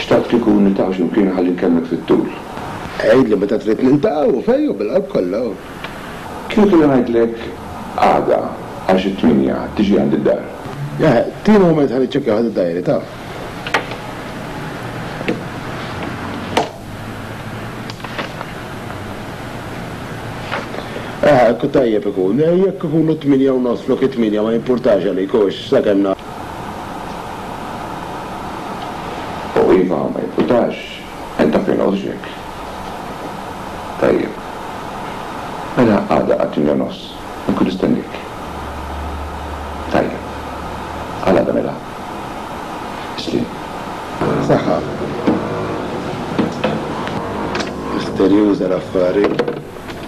Xtaqt kieku niltaqgħu x'imkien ħalli nkellmek fit-tul. Għidli meta trid niltaqgħu u fejn u bil-qalb kollha u. Kieku li ngħidlek għada għax it-tmienja tiġi għandi d-dar. Eħe, tini mument ħa niċċekkjaw ħadt id-dajri ta. Eħe, hekk hu tajjeb ikun. Jekk ikunu t-tmienja u nofs flok it-tmienja ma jimpurtax għalik hux sakemm. O iva, ma jimpurtax, en dak li nogħżġek. Tajjeb. Mela għada għat-tmnja u nofs, inkun nistennik. Tajjeb. Għal għada mela. Isliem. Saħħa. Misterjuża l-affari.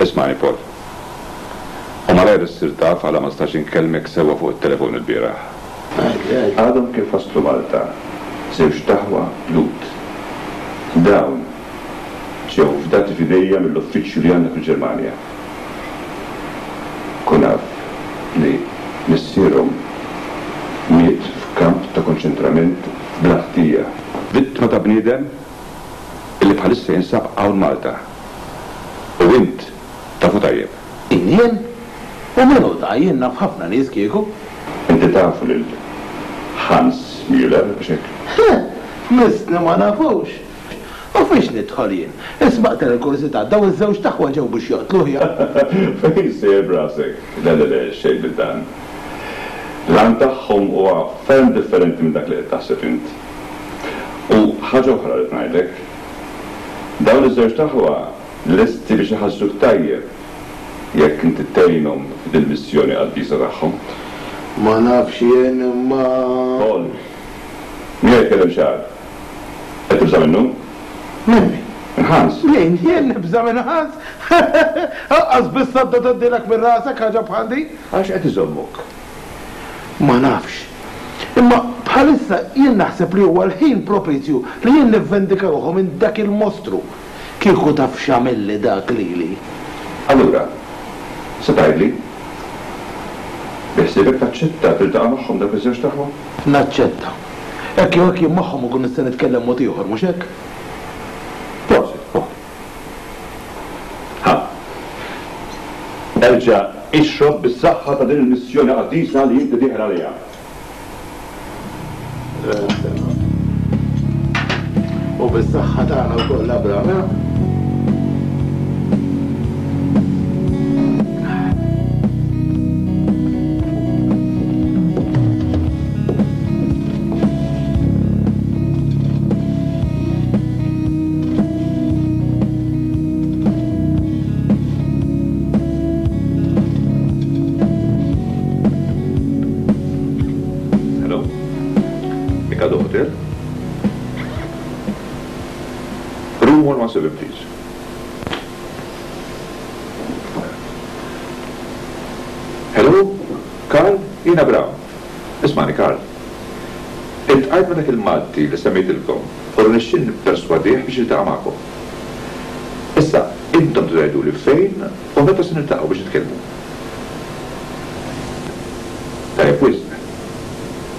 Ismagħni Paul. U malajr issir taf għala ma stax inkellmek sewwa fuq it-telefon ilbieraħ. Għadhom kif waslu Malta żewġ taħwa Lhud. Dawn ġew fdati f'idejja mill-uffiċċju li għandna fil-Ġermanja. Kun af li missierhom miet f'kamp ta' konċentrament bla ħtija. Vittma ta' bniedem illi bħalissa jinsab hawn Malta. U int tafu tajjeb. Min jien? U min hu tajjin naf ħafna nies kieku. Inti tafu lil Hans Müller biex hekk? He! Missni ma nafux! U fiex nidħol jien? Isbaqtni l-kurżità, dawn iż-żewġ taħwa ġew biex joqtluh ja! Fejn sejjer b'rasek? Le le le, xejn minn dan. L-għan tagħhom huwa ferm differenti minn dak li qed taħseb int. U ħaġa oħra rrid ngħidlek. Dawn iż-żewġt aħwa lesti biex iħassuk tajjeb jekk inti tgħinhom f'dil-missjoni qaddisa tagħhom. Ma nafx jien, imma. Paul, Min qed jitkellem ċar? Qed tibża' minnu? Minn min? Minn Hans? Min? Jien nibża' minn Hans? Anqas biss għadda tgħoddilek minn rasek ħaġa bħal din? Għax qed iżommuk. Ma nafx. Imma bħalissa jien naħseb li huwa l-ħin propizju li jien nivvendika ruħu minn dak il-mostru. Kieku taf x'għamilli dak lili! Allura, se tgħidli, beħsiebek taċċetta tiltaqa' magħhom dawk iż-żewġ tagħhom? Naċċetta. Hekk jew hekk jien magħhom inkun nista' nitkellem mod ieħor, mhux hekk? Prosit, Paul. Ħa. Erġa' ixrob bis-saħħa ta' din il-missjoni qaddisa li inti dieħel għaliha. U bis-saħħa tagħna wkoll, Abram, eh? Hello? Mikado hotel. Room 117 please. Hello? Karl? Jiena Brown. Ismani Karl. Iltqajt ma' dak il-Malti li semmejtilkom. u rnexxielni nipperswadih biex jiltaqa' magħkom. Issa, intom tridu tgħiduli fejn u meta se niltaqgħu biex nitkellmu. Tajjeb wisq.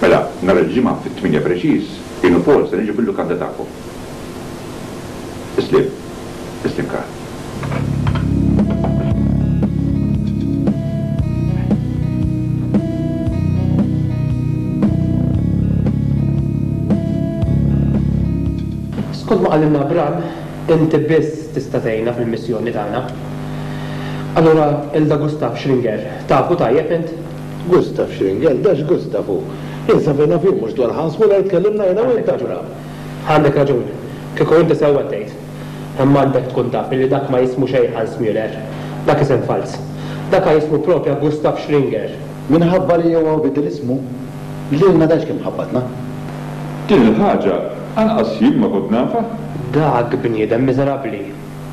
Mela, nhar il-Ġimgħa fit-tmienja preċiż, jien u Paul se niġu fil-lukanda tagħkom. Isliem. Isliem kar. Skont ma qalilna Abram, inti biss tista' tgħinna fil-missjoni tagħna. Allura il da Gustav Schringer, tafu tajjeb int? Gustav Schringer? Da x'Gustav hu? Jien sa fejn naf jien mhux dwar Hans Muller tkellimna jiena u int Abram. Għandek raġun. Kieku inti sewwa tgħid. Hemm għandek tkun taf illi dak ma jismu xejn Hans Müller. Dak isem falz. Daka jismu propja Gustav Schringer. Minħabba li huwa biddel ismu, lilna dan x'kemm ħabbatna. Din il-ħaġa anqas jien ma kont nafha. Dak bniedem miżerabbli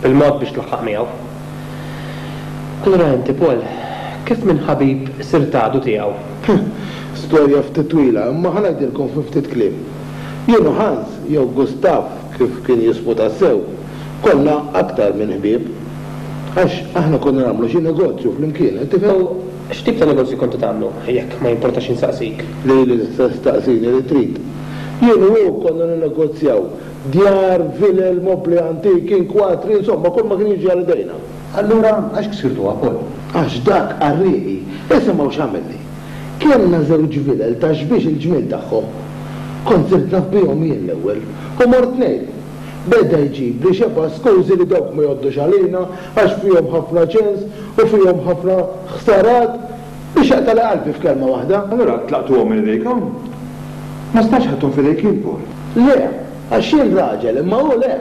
bil-mod biex tlaħħaq miegħu. Allura inti, Paul, kif minn ħabib sirt għadu tiegħu? Huh! Storja ftit twila, imma ħa ngħidilkom fi ftit kliem. Jien u Hans, jew Gustav, kif kien jismu tassew, konna aktar minn ħbieb. Għax aħna konna nagħmlu xi negozju flimkien, qed tifhem? X'tip ta' negozju kontu tagħmlu, jekk ma jimpurtax insaqsik? Lili l-istess staqsini li trid. Jien u hu konna ninnegozjaw djar, vilel, mobbli antiki, inkwatri, insomma kull ma kien jiġi għal idejna. Allura għax ksirtuha, Paul? Għax dak qarrieqi! Isimgħu x'għamilli. Kellna żewġ vilel ta' xbiex il-ġmiel tagħhom. Kont sirt nħabbihom jien l-ewwel. U mort ngħid, Beda jġibli xebgħa skużi li dawk ma jgħoddux għalina għax fihom ħafna ċens u fihom ħafna ħsarat biex jaqtagħli qalbi f'kelma waħda. Allura tlaqtuhom minn idejkom? Ma stax ħadthom f'idejk int, Paul? Le, għax jien raġel, imma hu le.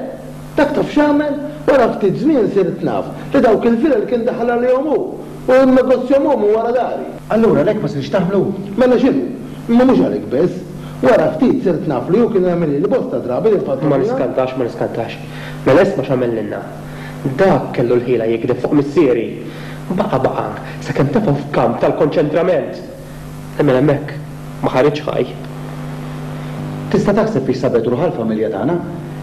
Dak taf x'għamel? Wara ftit żmien sirt naf li dawk il-vilel kien daħal għalihom hu. U n-negozju mhu mhu wara dari. Allura għalhekk ma sirx taħmlu? Mela x'inhu? Imma mhux għalik biss. Wara ftit sirt naf li hu kien għamel lili bosta drabi lil Padrun. Ma niskantax, ma niskantax. Mela isma' x'għamel lilna. Dak kellu l-ħila jigdeb fuq missieri. Baqa' baqa' sakemm tefgħu f'kamp tal-konċentrament. Li minn hemmhekk ma ħariġx ħaj. Tista' taħseb fiex sabet ruħha l-familja tagħna?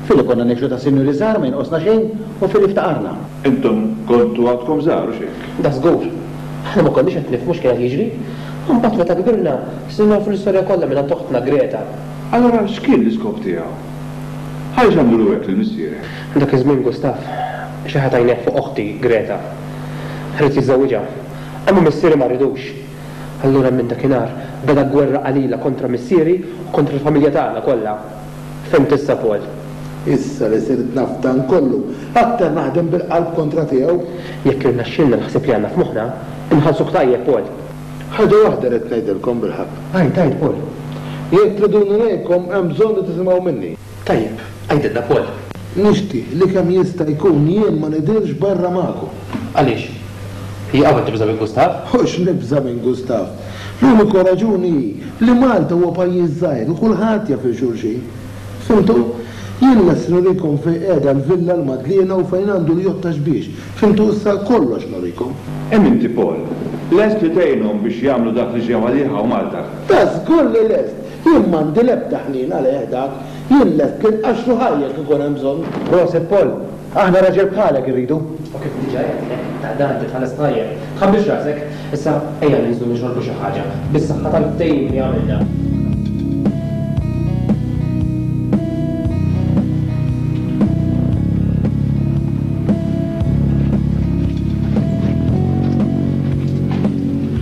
Fi li konna ngħixu ta' sinjuri żgħar ma jonqosna xejn u fi li ftaqarna? Intom kontu għadkom żgħar, hux hekk? Da żgur. Aħna ma konniex qed nifhmu x'kien qed jiġri. Imbagħad meta kbirna, sirna nafu l-istorja kollha mingħand oħtna Greta. Allura x'kien l-iskop tiegħu? Għaliex għamlilu hekk lil missierek? Dak iż-żmien Gustav xeħet għajnejh fuq oħti Greta. Ried jiżżewwiġha. Imma missieri ma ridux. Allura minn dakinhar beda gwerra qalila kontra missieri u kontra l-familja tagħna kollha. Fhimt issa, Paul? Issa li sirt naf dan kollu, aktar naħdem bil-qalb kontra tiegħu. Jekk irnexxielna l-ħsieb li għandna f'moħħna, inħallsuk tajjeb, Paul. Ħaġa waħda rrid ngħidilkom bil-ħaqq. Għid, għid, Paul. Jekk triduni ngħinkom, hemm bżonn li tisimgħu minni. Tajjeb, għidilna Paul. Nixtieq li kemm jista' jkun jien ma nidhirx barra magħkom. Għaliex? Hi hawn qed tibża' minn Gustav? Hux nibża' minn Gustav. L-unika raġuni hi li Malta huwa pajjiż żgħir u kulħadd jaf lil xulxin. Fhimtu? Jien lest nurikom fejn qiegħda l-villa l-Madliena u fejn għandu l-jott ta' Xbiex. Fhimtu issa? Kollox nurikom. Hemm inti Paul. Lest li tgħinhom biex jagħmlu dak li ġew għalih hawn Malta? Ta' żgur li lest. Jien m'għandi l-ebda ħniena għalejh dak, jien lest li nqaxxlu ħaj jekk ikun hemm bżonn. Proset Paul. Aħna raġel bħalek irridu. U kif diġa għedtlek, ta' dan titħallas tajjeb. Tħabbix rasek. Issa ejja ninżlu nixorbu xi ħaġa. Bis-saħħa tal-ftehim li għamilna.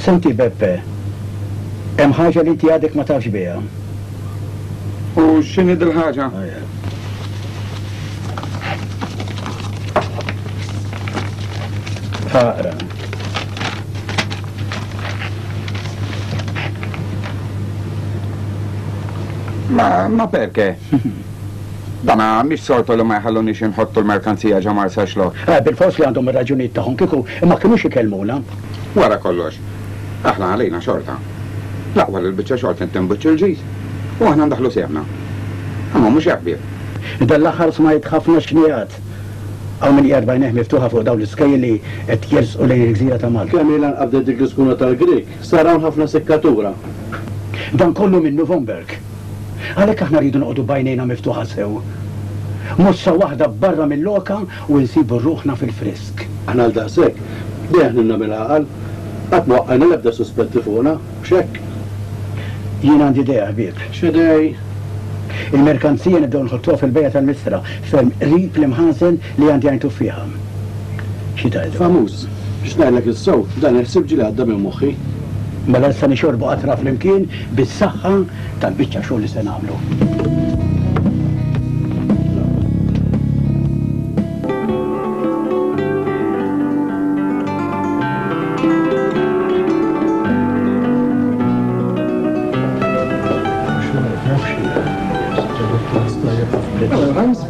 Senti Beppe, hemm ħaġa li inti għadek ma tafx biha. U x'inhi dil-ħaġa? Aqra. Ma, ma perke? Dan mhix sortu li ma jħalluniex inħottu l-merkanzija ġo Marsaxlokk. Eh, bilfors li għandhom ir-raġunijiet tagħhom, kieku ma kinux ikellmuna. Wara kollox, aħna għalina xorta. L-aqwa li l-biċċa xogħol kien timbuċċi l-ġid u aħna ndaħħlu sehemna. Imma mhux hekk bieb. Dan l-aħħar smajt ħafna xnigħat. Hawn min qiegħed b'għajnejh miftuħa fuq dawn l-iskejjel li qed jersqu lejn il-gżira ta' Malta. Kemm ilha nqabdet dik l-iskuna tal-Grieg, sar hawn ħafna sikkatura. Dan kollu minnu Vomberg. Għalhekk aħna rridu noqogħdu b'għajnejna miftuħa sew. Mossa waħda barra mil-loka u nsibu ruħna fil-frisk. Aħna għal daqshekk, dejjem ħnimna bil-għaqal. Qatt ma waqqajna l-ebda suspetti fuqna, mhux hekk? Jien għandi idea, ħbieb. X'idej? Il-merkanzija nibdew nħottuha fil-bejja tal-Mistra, ferm qrib l-imħażen Li għandi għajntu fiha. Xi tgħidu? Famuż. Biex ngħidlek is-sew, dan il-ħsieb ġieli għadda minn moħħi. Mela issa nixorbu qatra flimkien bis-saħħa tal-biċċa xogħol li se nagħmlu.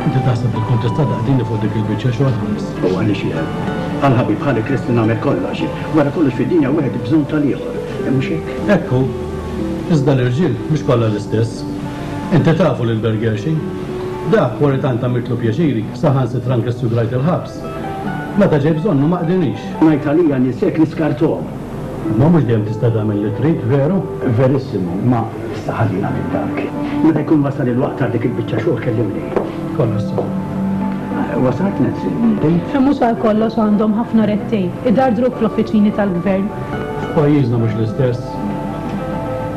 Inti taħseb li l-kuntesta taqdini fuq dik il-biċċa xogħol ħames? U għaliex le? Għal ħabib bħali Kristi nagħmel kollox. Wara kollox fid-dinja wieħed bżonn tal-ieħor, mhux hekk? Hekk hu. Iżda l-irġiel mhux kollha l-istess. Inti tafu lil Bergershi? Dak, wara li tant għamiltlu pjaċiri, saħansitra anke studajt il-ħabs. Meta ġej bżonnhom ma qdinix. Ngħid għalija nies hekk li skarthom. Ma mhux dejjem tista' tagħmel li trid, veru? Verissimo, ma tista' ħażina minn dak. Meta jkun wasal il-waqt għal dik il-biċċa xogħol kellimni. Kollox sew. Wasalt, Nancy? Fejn mhux għal kollox għandhom ħafna red tape, idardruk fl-uffiċini tal-gvern. F'pajjiżna mhux l-istess.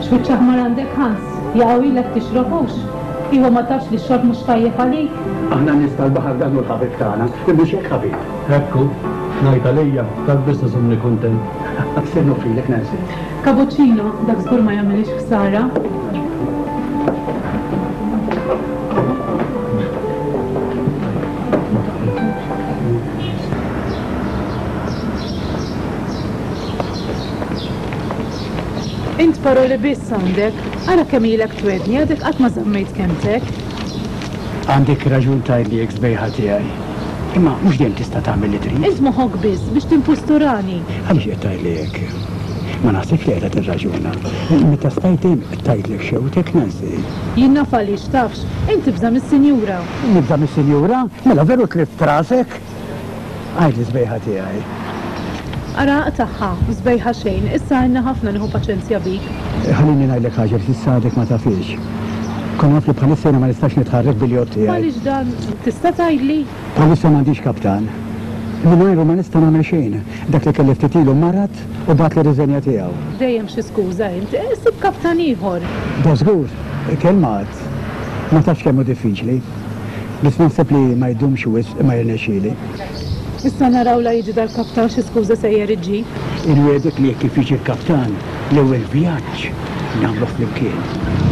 X'wiċċ aħmar għandek Hans? Jaqgħu ilek tixrob hux? Ieħor ma tafx li x-xorb mhux tajjeb għalik? Aħna n-nies tal-baħar dan hu l-ħabib tagħna, mhux hekk ħabib? Hekk hu, ngħid għalija, dak biss iżommni kuntent. Se noffrilek Nancy. Cappuccino, dak żgur ma jagħmilhiex ħsara. Int paroli biss għandek. Ara kemm ilek twegħdni, għadek qatt ma żammejt kelmtek. Għandek raġun tgħidli hekk sbejħa tiegħi. Imma mhux dejjem tista' tagħmel li trid. Int moħħok biss biex tinfusturani. Għaliex qed tgħidli hekk? Ma naħsibx li qiegħda tirraġuna. Meta stajt dejjem qed tgħidlek xewtek, Nancy. Jien naf għaliex, tafx. Int tibża' mis-sinjura. Nibża' mis-sinjura? Mela veru tlift rasek? Għid li sbejħa tiegħi. Għaraq tagħha, sbejħa xejn, issa għinni ħafna nieħu paċenzja bik. Ħallini ngħidlek ħaġa li s'issa għadek ma tafhiex. Kun naf li bħalissa jiena ma nistax nitħarrek bil-jott tiegħi. Għaliex dan? Tista' tgħidli? Bħalissa m'għandix kaptan. Mingħajru ma nista' nagħmel xejn. Dak li kelli ftit ilu marad u bagħatli riżenja tiegħu. Dejjem xi skuża int. Sib kaptan ieħor. Da żgur, kelma għad. Ma tafx kemm hu diffiċli. Biss naħseb li ma jdumx wisq imma jirnexxieli. Issa naraw la jiġi dal-kaptan xi skuża sejjer iġib. Inwiegħdek li jekk kif jiġi l-kaptan, l-ewwel vjaġġ nagħmluh flimkien.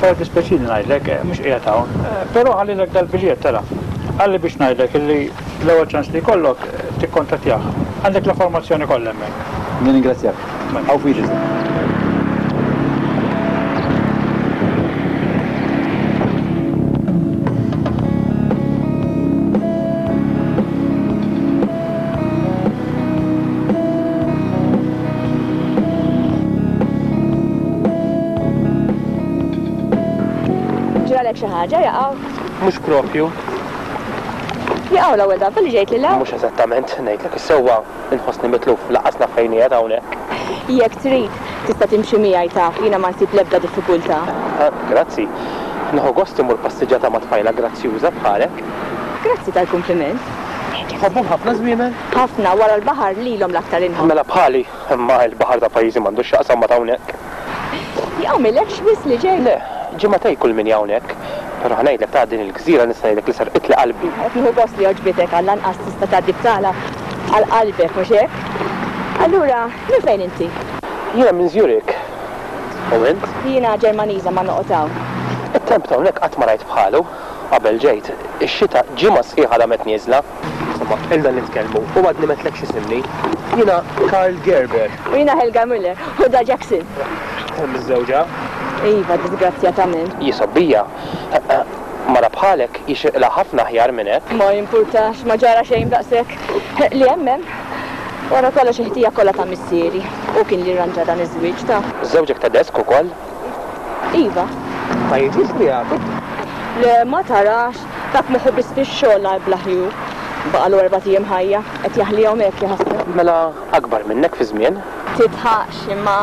Però dispjaċini ngħidlek, mhux qiegħed hawn, però ħallilek dal-biljett, ara. Qalli biex ngħidlek illi l-ewwel ċans li jkollok tikkontattjah. Għandek l-informazzjoni kollha hemmhekk. Nirringrazzjak. Auf Wiedersehen. Ġralek xi ħaġa jaqaw? Mhux propju. Jaqaw l-ewwel darba li ġejt lil hawn? Mhux eżattament, ngħidlek is-sewwa, inħossni mitluf, laqqas naf fejn qiegħed hawnhekk. Jekk trid, tista' timxi miegħi taf, jiena ma nsib l-ebda diffikultà. Grazzi. Nieħu gost immur passiġġata ma' tfajla grazzjuża bħalek. Grazzi tal-kumpliment. Tħobbhom ħafna żwiemel? Ħafna, wara l-baħar lilhom l-aktar inħobb. Mela bħali, imma il-baħar ta' pajjiżi m'għandu x'jaqsam ma' ta' hawnhekk. Jqawmilekx biss li ġej? Le, ġimgħatej kull min hi hawnhekk. Però ħa ngħidlek ta' din il-gżira nista' ngħidlek li serqitli qalbi. Qed nieħu gost li għoġbitek, għallanqas tista' tgħaddi btala għal qalbek, mhux hekk? Allura, minn fejn inti? Jiena minn Zurich. U int? Jiena Ġermaniża, ma noqgħod hawn. It-temp t'hawnhekk qatt ma rajt bħalu. Qabel ġejt, ix-xita ġimgħa sħiħa damet nieżla. Insomma, ilna nitkellmu u għadni m'għedtlekx isimni. Jiena Karl Gerber. U jiena Helga Müller, Huda Jackson. Hu miżżewġa? Iva, diżgrazzjatament. Hi sobbija. Mara bħalek jixirqilha ħafna aħjar minn hekk. Ma jimpurtax, ma ġara xejn b'daqshekk li hemm hemm. Wara kollox il-ħtija kollha ta' missieri. Hu kien li rranġa dan iż-żwieġ, taf. Żewġek tedesk ukoll? Iva. Ma jiġux miegħek? Le, ma tarax, dak moħħu biss fix-xogħol għal bla ħju. Baqalu erbat ijiem ħajja, qed jaħlihom hekk jaħseb. Mela akbar minnek fi żmien? Tidħaqx, imma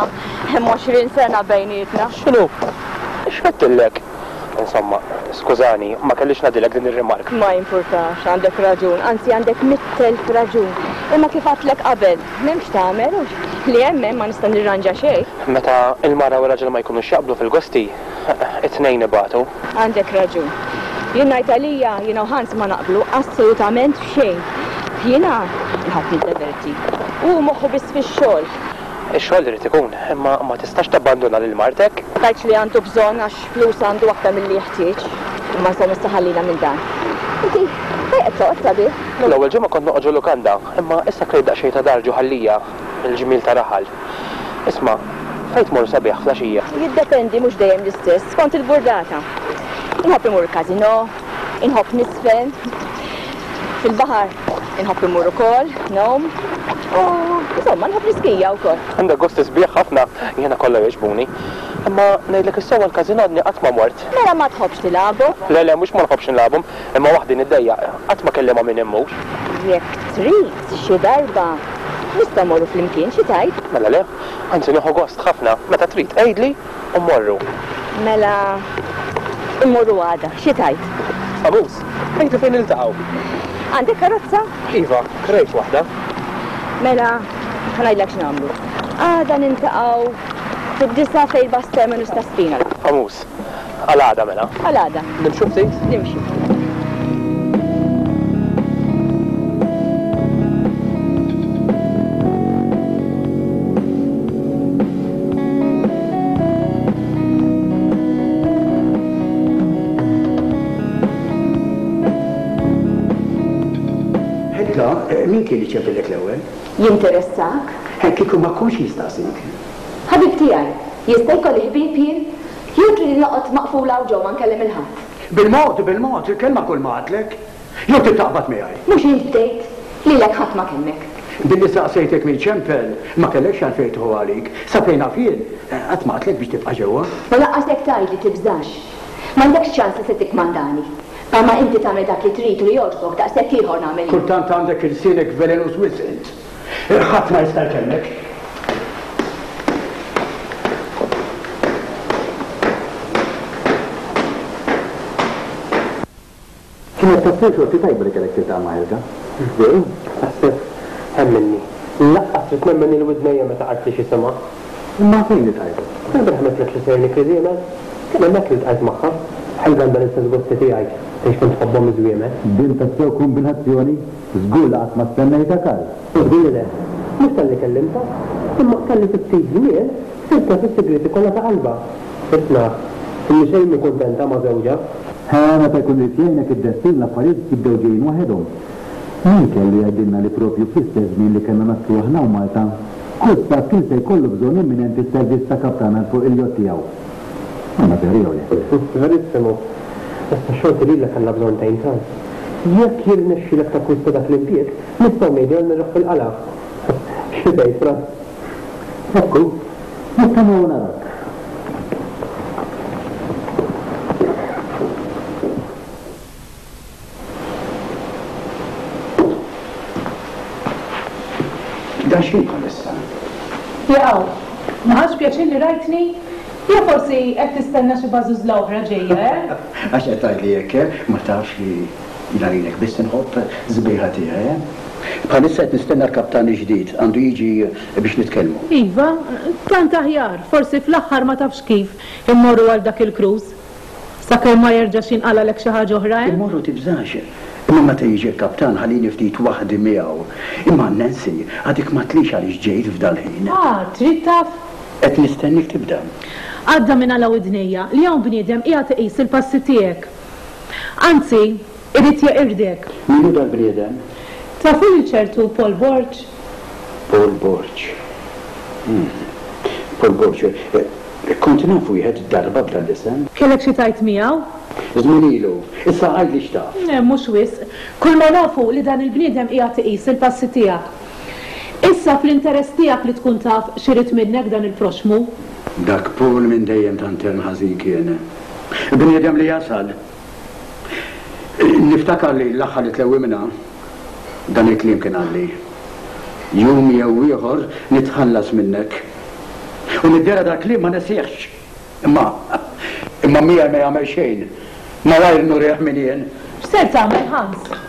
hemm għoxrin sena bejnietna. X'inhu? X'għedtillek? Insomma, skużani, ma kellix ngħaddilek din ir-rimark. Ma jimpurtax, għandek raġun, anzi għandek mitt elf raġun. Imma kif għadtlek qabel, M'hemm x'tagħmel, li hemm hemm, ma nista' nirranġa xejn. Meta l-mara u r-raġel ma jkunux jaqblu fil-gosti, it-tnejn ibatu. Għandek raġun. Jien ngħid għalija, jiena u Hans ma naqblu assolutament f'xejn. F'jiena, li ħadd niddeverti. Hu moħħu biss fix-xogħol. Ix-xogħol irid ikun, imma ma tistax tabbanduna lil martek. Tgħidx li għandu bżonn għax flus għandu aktar milli jeħtieġ. Imma insomma issa ħallina minn dan. Inti fejn qed toqgħod, sabiħ? L-ewwel ġimgħa kont noqgħod ġo lukanda, Imma issa klejt daqsxejn ta' dar ġo ħallija, il-ġmiel ta' raħal. Isma', fejn tmur sabiħ fl-għaxija? Jiddependi mhux dejjem l-istess, skont il-burdata. Inħobb imur il-casino, inħobb niżfen fil-baħar, inħobb imur ukoll ngħum u insomma nħobb niskija wkoll. Għandek gosti sbieħ ħafna, jiena kollha jogħġbuni. Imma ngħidlek is-sewwa l-casino għadni qatt ma mort. Mela ma tħobbx tilagħabhom? Le le, mhux ma nħobbx nilagħabhom. Imma waħdi niddejjaq, qatt ma kelli ma' min immur. Jekk trid xi darba, nistgħu mmorru flimkien, xi tgħid? Mela le, anzi nieħu gost ħafna. Meta trid, għidli u mmorru. Mela mmorru għada, xi tgħid? Abus! Għidli fejn niltaqgħu. Għandek karozza? Iva, krejt waħda. Mela, ħa ngħidlek x'nagħmlu. Għada niltaqgħu fid-disgħa fejn il-bus terminus ta' Spinal. Abus! Għal għada mela. Għal għada. Nimxu ftit? Nimxu ftit. Min kien iċebilek l-ewwel? Jinteressak? Kieku ma konx nistaqsik. Ħabib tiegħi, jista' jkolli ħbieb jien? Jew ġieli noqgħod maqfula hawn ġewwa ma nkellem lil ħadd? Bil-mod, bil-mod, il-kelma kull ma għadlek. Jew trid taqbad miegħi? Mhux int bdejt? Lilek ħadd ma kellek. Billi saqsejtek minn ċempel, ma kellekx għalfejn tieħu għalik. Sa fejn naf jien, qatt ma għadtlek biex tibqa' ġewwa. U lanqas hekk tgħidli tibżax. M'għandekx ċans li se tikkmandani. Bħalma inti tagħmel dak li trid u li jogħġbok, daqshekk ieħor nagħmel jien. Kultant għandek ilsienek velenuż wisq int. Ħadd ma jista' jkellmek. Kienet tassew xorti tajba li kellek tiltaqa' ma' Helga, veru? Tassew, ħemminni. Lanqas ridt nemmen lil widnejja meta qalt li x'isimha. Imma fejn iltqajtu? F'dak il-ħames lecture serni Kriżiemes. Kien hemmhekk li ltqajt magħha. Helga għandha l-istess gosti tiegħi, tgħix kemm tħobbhom iż-żwiemel. Din tassew kombinazzjoni Żgur li qatt ma stennejtek għal. Żgħira. Mhux talli kellimta, imma talli fi ftit żmien sirt naf is-sigrieti kollha ta' qalbha. Sirt naf li xejn mhu kuntenta ma' żewġha. Ħa meta jkun irid jgħinek id-destin l-affarijiet jibdew ġejjin waħedhom. Min kellu jgħidilna li proprju fl-istess żmien li kellna naslu aħna u Malta, kull Stat kien se jkollu bżonn imminenti s-servizz ta' kaptan għal fuq il-jott tiegħu. Alla beri hawnhekk. Mela nisimgħu. Issa xorti lilek għandna bżonn tgħin tant. Jekk jirnexxilek takkwista dak l-impjieg, nistgħu ngħidu hemm ir-ruħ fil-qalgħa. Xi tgħid, Fra? Hekk hu. Nittamaw narawk. Dan x'kien bħalissa? Jaqaw, ma ħadx pjaċir li rajtni? Jew forsi qed tistenna xi bażużla oħra ġejja, eh? Għax qed tgħidli hekk, eh? Ma tafx li jina lilek biss inħobb żbieħa tiegħi, eh? Bħalissa qed nistenna l-kaptan ġdid għandu jiġi biex nitkellmu. Iva, tant aħjar, forsi fl-aħħar ma tafx kif immorru għal dak il-cruise. Sakemm ma jerġax jinqalgħalek xi ħaġa oħra hemm. Immorru tibżax. Imma meta jiġi l-kaptan ħalini ftit waħdi miegħu. Imma Nancy, għadek ma għadtlix għaliex ġejt f'dal-ħin. Ah, trid taf? Qed nistennik tibda. Għadda minn għala widnejja li hawn bniedem qiegħed iqis il-passi tiegħek. Anzi. Irid jeqirdek. Min hu dal-bniedem? Tafu lil ċertu Paul Borg? Paul Borg. Umm. Paul Borg. Kont naf wieħed darba b'dan l-isem. Kellek xi tgħid miegħu? Żmien ilu. Issa għidli x'taf. Le, mhux wisq. Kull ma naf hu li dan il-bniedem qiegħed iqis il-passi tiegħek. Issa fl-interess tiegħek li tkun taf x'irid minnek dan il-proxxmu. Dak Paul minn dejjem tant hemm ħażin kien. Bniedem li jasal. Niftakar li l-aħħar li tlewwimna, dan il-kliem kien qalli, Jum jew ieħor nitħallas minnek. U niddera dal-kliem ma nesihx. Imma, imma miegħi ma jagħmel xejn, malajr nurih min jien. X'ser tagħmel, Hans?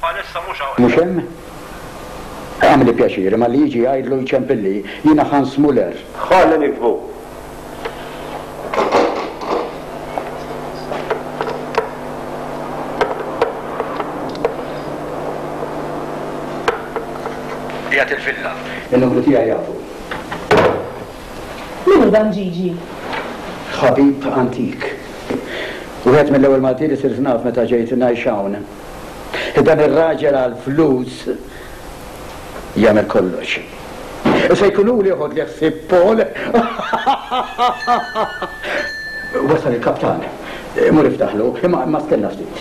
Bħalissa mhux hawn. Mhux hemm? Għamilli pjaċir, imma li jiġi jgħidlu jċempilli, jiena Hans Muller. Ħalli niktbu. Qiegħed il-villa. In-numru tiegħi jafu. Min hu dan Gigi? Ħabib antik. Wieħed mill-ewwel Maltin li sirt naf meta ġejt ngħix hawn. Hi dan ir-raġel għall-flus jagħmel kollox. U se jkun hu li joħodli ħsieb Paul. Wasal il-kaptan. Mur iftaħlu, imma ma stenna ftit.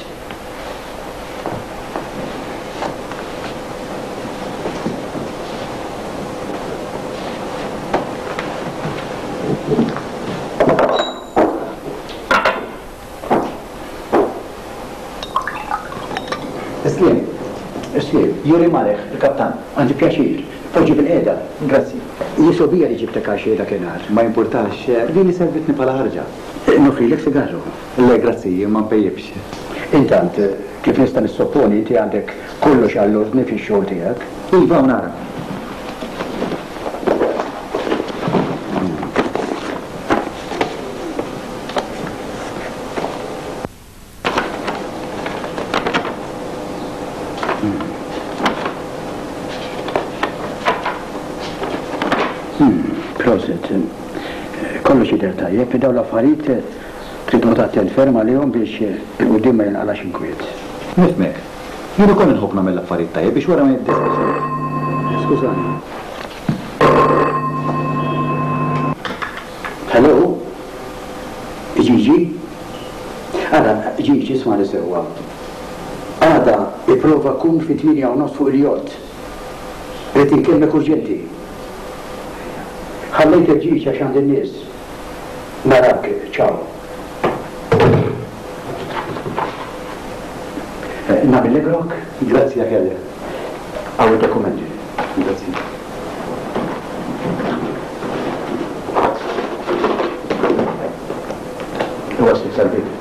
Is-sliem. Is-sliem. Juri Malekh, il-kaptan. Għandi pjaċir. Poġġi bilqiegħda. Grazzi. Hi sogħbija li ġibtek għal xhieda kienar. Ma jimpurtax, lili servitni bħala ħarġa. Noffrilek sigarro? Le, grazzi, jien ma npejjipx. Intant, kif nista' nissopponi, inti għandek Kollox jgħallotni fix-xogħol tiegħek. Iva u nara. Proset. Kollox jidher tajjeb, fi dawn l-affarijiet trid noqgħod attent ferm għalihom biex il-quddiem ma jinqalax inkwiet. Nifhmek. Jien ukoll inħobb nagħmel l-affarijiet tajjeb biex wara ma jiddispjaċini. Skużani. Hello? Gigi? Ara, Gigi, ismani sewwa. Għada ipprova kun fit-tmienja u nofs fuq il-jott. Rrid inkellmek urġenti. Ħallejtek Gigi għax għandi n-nies. Narak, ciao. Nagħmillek grok? Grazzi jekk jagħle. Hawn id-dokument. Grazzi. Iwaslek sal-bib.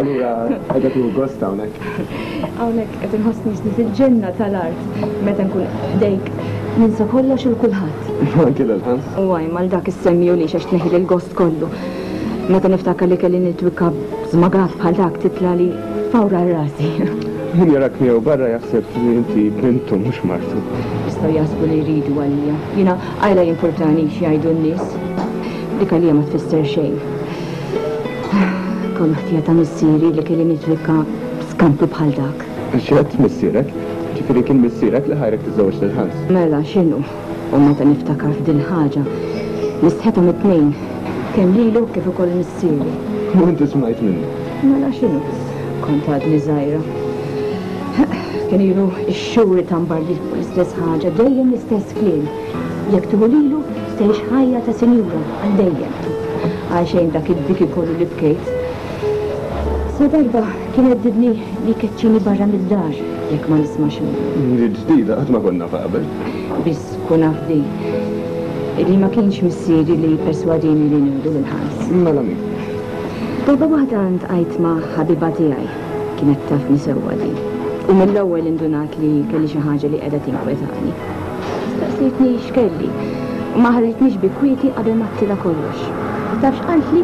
Allura, għedha tu gost hawnhekk. Hawnhekk qed inħossni x'ni fil-ġenna tal-art meta nkun dejk ninsa kollox il kulħadd. Anke l-ħans. U għaj mal dak is-semmi u li xax tneħil il-gost kollu. Meta niftakar li kelli nitwikka żmagat bħal dak titla li fawra rasi. Min jarak miegħu barra jaħseb li inti bintu mhux martu. Jistgħu jasbu li jridu għalija. Jiena għajla jimportani x'jgħidu n-nies. Dik għalija ma tfisser xejn. Kollha ħtija ta' missieri li kelli nitrikka skampju bħal dak. X'għedt missierek? Ġifieri kien missierek li ħajrek tiżżewweġ lil Hans? Mela x'inhu? U meta niftakar f'din il-ħaġa, nistħeta mit-tnejn, kemm lilu kif ukoll missieri. U inti smajt minnu? Mela x'inhu? Kont għadni żgħira. Kien ilu x-xhur li ta' mbarrliet fuq l-istess ħaġa, dejjem l-istess kliem. Jekk tieħu lilu, se tgħix ħajja ta' sinjura għal dejjem. Għalxejn dak id-diki kollu li bkejt. Sa darba kien jeddidni li jkeċċini barra mid-dar jekk ma nismax minnu. Li ġdida qatt ma konna faqbel. Biss kun af din. Li ma kienx missieri li perswadini li ngħidu lil Hans. Mela min? Darba waħda ntqajt ma' ħabiba tiegħi. Kienet tafni sewwa din. U mill-ewwel indunat li kelli xi ħaġa li qiegħda tinkwetani. Staqsietni x'kelli u ma ħallietnix bi kwieti qabel ma qtila kollox. Taf x'qaltli?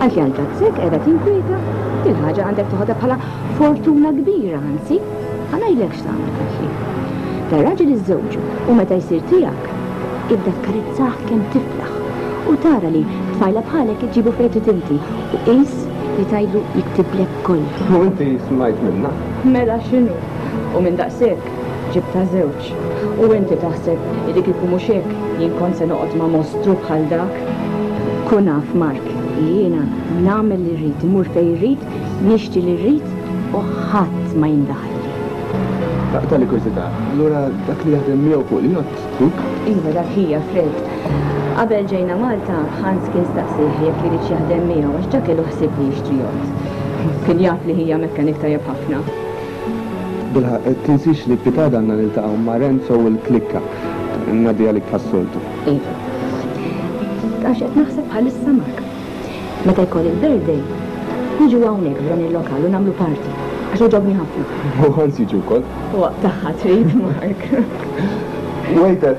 Qaltli għand razzek qiegħda tinkwieta, dil-ħaġa għandek toħodha bħala fortuna kbira anzi. Ħa ngħidlek x'tagħmel, qaltli. Ta' raġel iżżewġu u meta jsir tiegħek, ibda kkarizzah kemm tiflaħ u tara li tfajla bħalek iġġibu fejn trid inti u qis li tgħidlu jiktiblek kollu. U inti smajt minnha? Mela x'inhu? U minn daqshekk Ġibtha żewġ. U inti taħseb li kieku mhux hekk jien kont se noqgħod ma' mostru bħal dak? Kun af, Mark, li jiena nagħmel li rrid, immur fejn irrid, nixtri li rrid u ħadd ma jindaħalli. Tali kurżità, allura dak li jaħdem miegħu fuq il-jott dik? Iva, dak hija, Fred. Qabel ġejna Malta, Hans kien staqsieh jekk iridx jaħdem miegħu għax ġa kellu ħsieb li jixtri jott. Kien jaf li hija mekkanik tajjeb ħafna. Bilħaqq, tinsiex li ftit għada għandna niltaqgħu ma' Renzo u l-klikka. Ngħaddi għalik bħas-soltu. Iva. Għax qed naħseb bħalissa Mark. Meta jkolli l-birthday, niġu hawnhekk f'dan il-lokal u nagħmlu party. Għax jogħġobni ħafna. U Hans jiġi wkoll. Waqtaha trid, Mark. Waiter!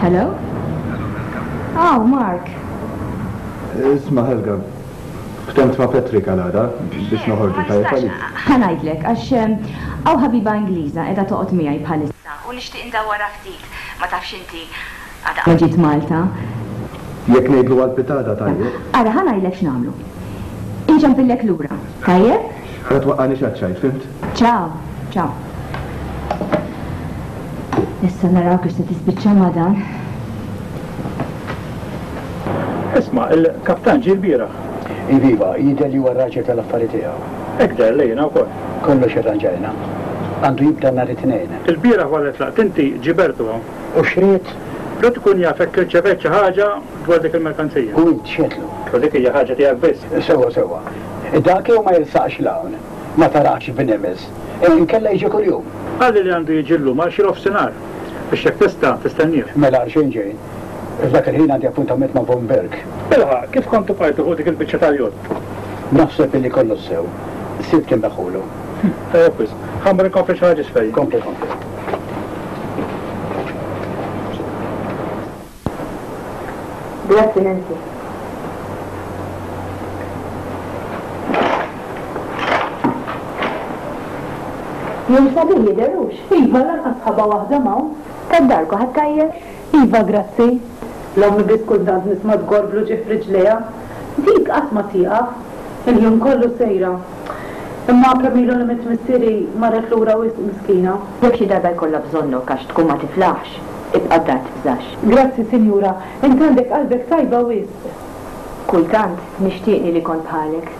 Hello? Ah, oh, Mark. Isma' Helga, ktemt ma' Patrick għal-għada biex noħorġu ta' jifali. Ħanajdlek, għax ehm, għaw ħabiba Ingliża edha toqgħod miegħi bħalissa u nixtieq indawwarha ftit, ma tafx inti. Għada. Ma ġiet Malta. Jekk ngħidlu għall-pitada tajjeb. Ara ħa ngħidlek x'nagħmlu. Inġa npillek lura. Tajjeb? Ara twaqqagħni x'għaċ-ċajt, fhimt? Ciao, ciao. Issa naraw kif se tispiċċa ma' dan. Isma', il-kaptan ġie lbieraħ. Iviva, jidher li huwa r-raġel tal-affari tiegħu. Hekk deher lejna wkoll. Kollox irranġajna. Għandu jibda nhar it-Tnejn. Ilbieraħ wara li tlaqt inti, ġie Bertu hawn. u xriet. Trid tkun jaf jekk irċevejt xi ħaġa dwar dik il-merkanzija. U int x'għedtlu? U dik hija ħaġa tiegħek biss. Sewwa, sewwa. Dak jew ma jilsaqx 'l hawn, ma tarax bini miss, inkella jiġi kuljum. Qalli li għandu jiġi llum għal xi nofsinhar, biex jekk tista', tistennieh. Mela għal xejn ġej. F'dak il-ħin għandi appuntament ma' von Berg. Ilħaq, kif kont tupajtu fuq dik il-biċċa tal-jott? Naħseb illi kollox sew. Sibt imbeħħulu. Tajjeb wisq. Ħa mmur inkompli xi ħaġa x'fejn. Kompli, kompli. Grazzi Nancy. Jien sabiħ jidherux. Iva, lanqas ħaba waħda m'hawn. Tad-dar kulħadd tajjeb? Iva, grazzi. L-ommi biss kultant nisma' tgorblu ġieħ f'riġlejha. Dik qatt ma tieqaf. Il-jum kollu sejra. Imma kemm ilu li mitt missieri marret lura wisq miskina. Jekk xi darba jkollha bżonnok għax tkun ma tiflaħx, ibqa' d-dar tibżax. Grazzi sinjura, int għandek qalbek tajba wisq. Kultant nixtieqni li kont bħalek,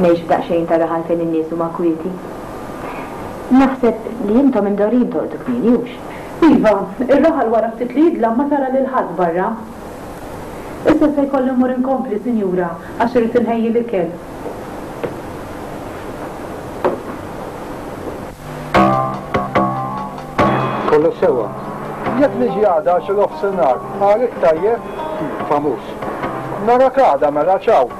ngħix f'daqsxejn ta' raħal fejn in-nies huma kwieti. Naħseb li intom imdorrijin tolqtu kmieni, hux? Iva, ir-raħal wara ftit li jidlam ma tara lil ħadd barra. Issa se jkolli mmur inkompli, sinjura, għax irrid inħejji l-ikel. Kollox sewwa. Jekk niġi għada għal xi nofsinhar, għalik tajjeb? Famuż. Narak għada mela, ċaw.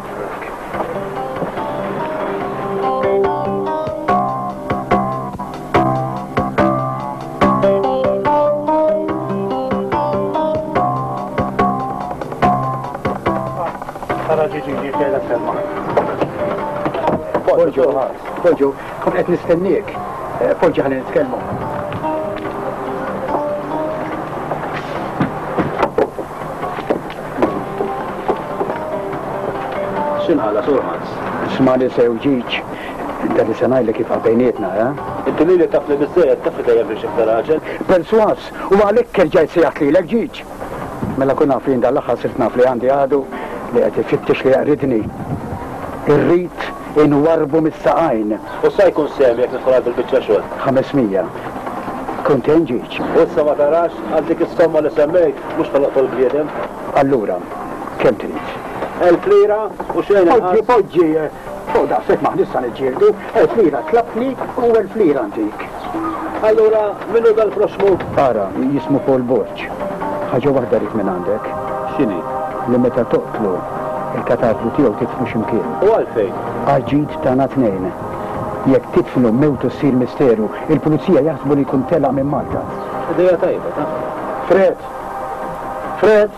Poġġu, poġġu, kun qed nistenniek. Eh, poġġu ħalli nitkellmu. X'inħala surħas? X'ma li sewġiġ. Inta li se ngħidlek jibqa' bejnietna, eh? Inti lili tafni biżżejjed, taf li dejjem rix iktar raġel. Persważ, u għalhekk irġajt sejjaħt lilek ġieġ. Mela kun naf li jien dan l-aħħar sirt naf li għandi għadu li qed ifittex li jaqridni. Irrid inwarrbu mis-saqajn. U sa jkun sehmi jekk nidħol għal dil-biċċa xogħol? Ħames mija. Kuntent ġieġ? U issa ma tarax, għal dik is-somma li semmejt, mhux tagħloq fuq il-bniedem. Allura, kemm trid? Elf lira u xejn inqas. Poġġi, poġġi! Fuq daqshekk m'aħniex sa niġġieldu, elf lira tlabtni u elf lira ntik. Allura min hu dal-proxxmu? Ara, jismu Paul Borg. Ħaġa waħda rrid minn għandek. X'inhi? Li meta toqtlu, il-katavru tiegħu tidfnu xi mkien. U għalfejn? Għaġġit tagħna tnejn. Jekk tidfnu mewtu ssir misteru, il-Pulizija jaħsbu li jkun telaq minn Malta. Idea tajba, taf. Fred! Fred!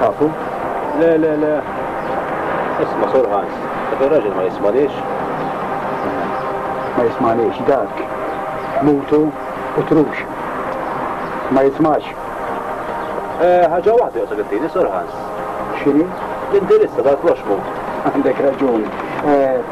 Tafu? Le, le, le. Isma' Sur Hans, dak ir-raġel ma jismanix. Ma jismanix dak. Mutu u trux. Ma jismax. Eh, ħaġa waħda joqgħod ittini Sur Hans. X'inhi? L-indirizz ta' dal-proxmu. Għandek raġun. Eh,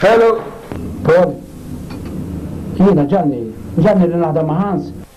Hello. Paul. Jiena Ġanni. Ġanni li naħdem ma' Hans.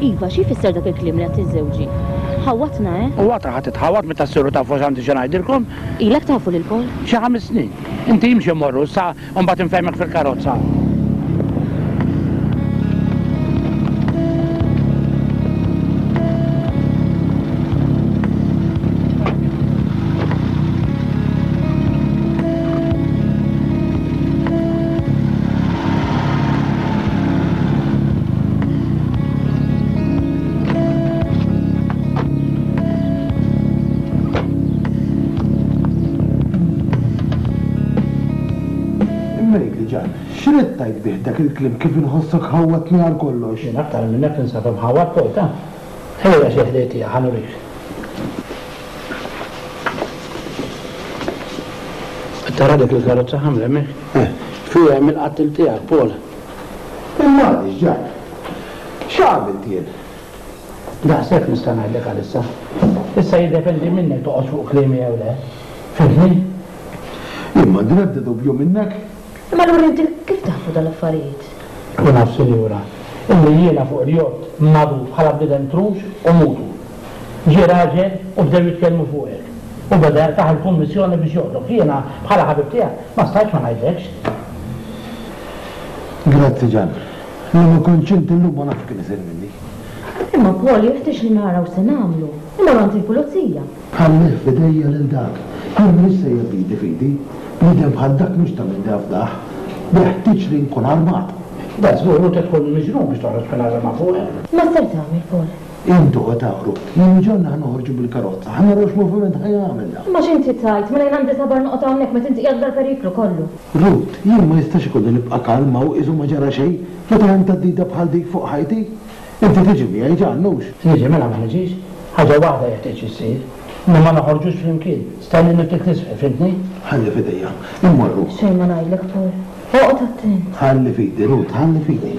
Iva, xi jfisser dak il-kliem li qed tiżżewġi? Ħawwadtna, eh? U għadha ħa titħawwad meta ssiru tafu x'għandi xi ngħidilkom. Ilek tafu lil Paul? Xi ħames snin. Inti imxi mmorru issa u mbagħad infehmek fil-karozza. X'rid tajt bih dak il-kliem kif inħossok ħawwatni għal kollox? Jien aktar minnek ninsab imħawwad Paul, ta? Ejja xi ħdejn tiegħi ħa nurik. Qed tara dik il-karozza ħamra hemmhekk? Eh. Fiha hemm il-qattil tiegħek, Paul. Imma għadix ġar. X'għamilt jien? Daqshekk nista' ngħidlek għalissa. Issa jiddependi minnek toqgħod fuq kliemi jew le. Fimtni? Jien m'għandi l-ebda dubju minnek. Imma allura inti kif taf fuq dawn l-affarijiet? U naf, sinjura, illi jiena fuq il-jott magħruf bħala bniedem trux u mutu. Ġie raġel u bdew jitkellmu fuq hekk. U beda taħ il-kummissjoni biex joħlok. Jiena, bħala ħabib tiegħek, ma stajtx ma ngħidlekx. Grazzi, Ġan. Li ma kontx int illum ma nafx x'kien isir minni. Imma Paul, jeħtieġ li nara u se nagħmlu. Immorru għand il-pulizija. Ħallih f'idejja lil dak. Jien m'iniex sejjer b'idi f'idi. Bniedem bħal dak mhux ta' min nafdah. Jeħtieġ li nkun armat. Dażgur hu trid tkun miġnun biex toħroġ mill-għarra ma' fuqek. Ma ser tagħmel, Paul. Intu qed taħrub. Jien u John aħna noħorġu bil-karozza. Ħa naraw x'moviment ħa jagħmel dak. Imma x'inti tgħid? Mela jien għandi sabar noqgħod hawnhekk meta inti qiegħed dal-periklu kollu. Ruth, jien ma jistax ikolli nibqa' kalma u qisu ma ġara xejn, meta hemm theddida bħal dik fuq ħajti. Inti tiġi miegħi, Ġan, mhux? Niġi, mela ma niġix? Ħaġa waħda jeħtieġ issir, li ma noħorġux flimkien. Stenni minn ftit l-isfel, fhimtni? Ħalli f'idejja. Immorru. Xejn ma ngħidlek, Paul. Oqgħod attent. Ħalli f'idi, Ruth, ħalli f'idi.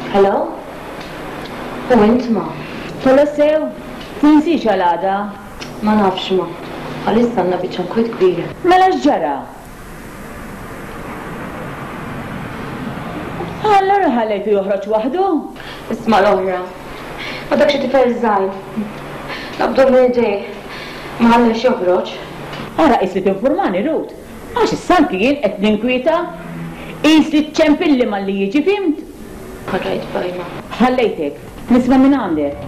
Hello? U int ma. Kolossew? Tinsiex għal għada? Ma nafx ma. Bħalissa għandna biċċa nkwiet kbira. Mela x'ġara? Ah, allura ħallejtu joħroġ waħdu? Isma' l-oħra. Ma dak xi tifel żgħir. Qabdu minn idejh. Ma ħallewx joħroġ. Ara qis li tinfurmani, Ruth. Għax is-Santi jien qed ninkwieta. Qis li ċċempilli malli jiġi fhimt. Qarrajt f'għajnha. Ħallejtek. Nisma' mingħandek.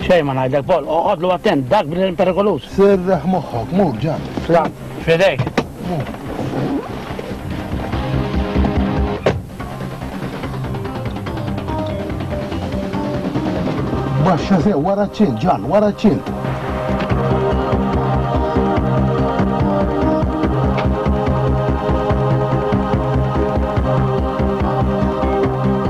Xejn ma ngħidlek Paul, oqgħodlu attent, dak bniedem perikoluż. Serraħ moħħok, mur ġa. Flan, f'idejk. Mur. Baxxa sew, wara ċ-ċint, ġan, wara ċ-ċint.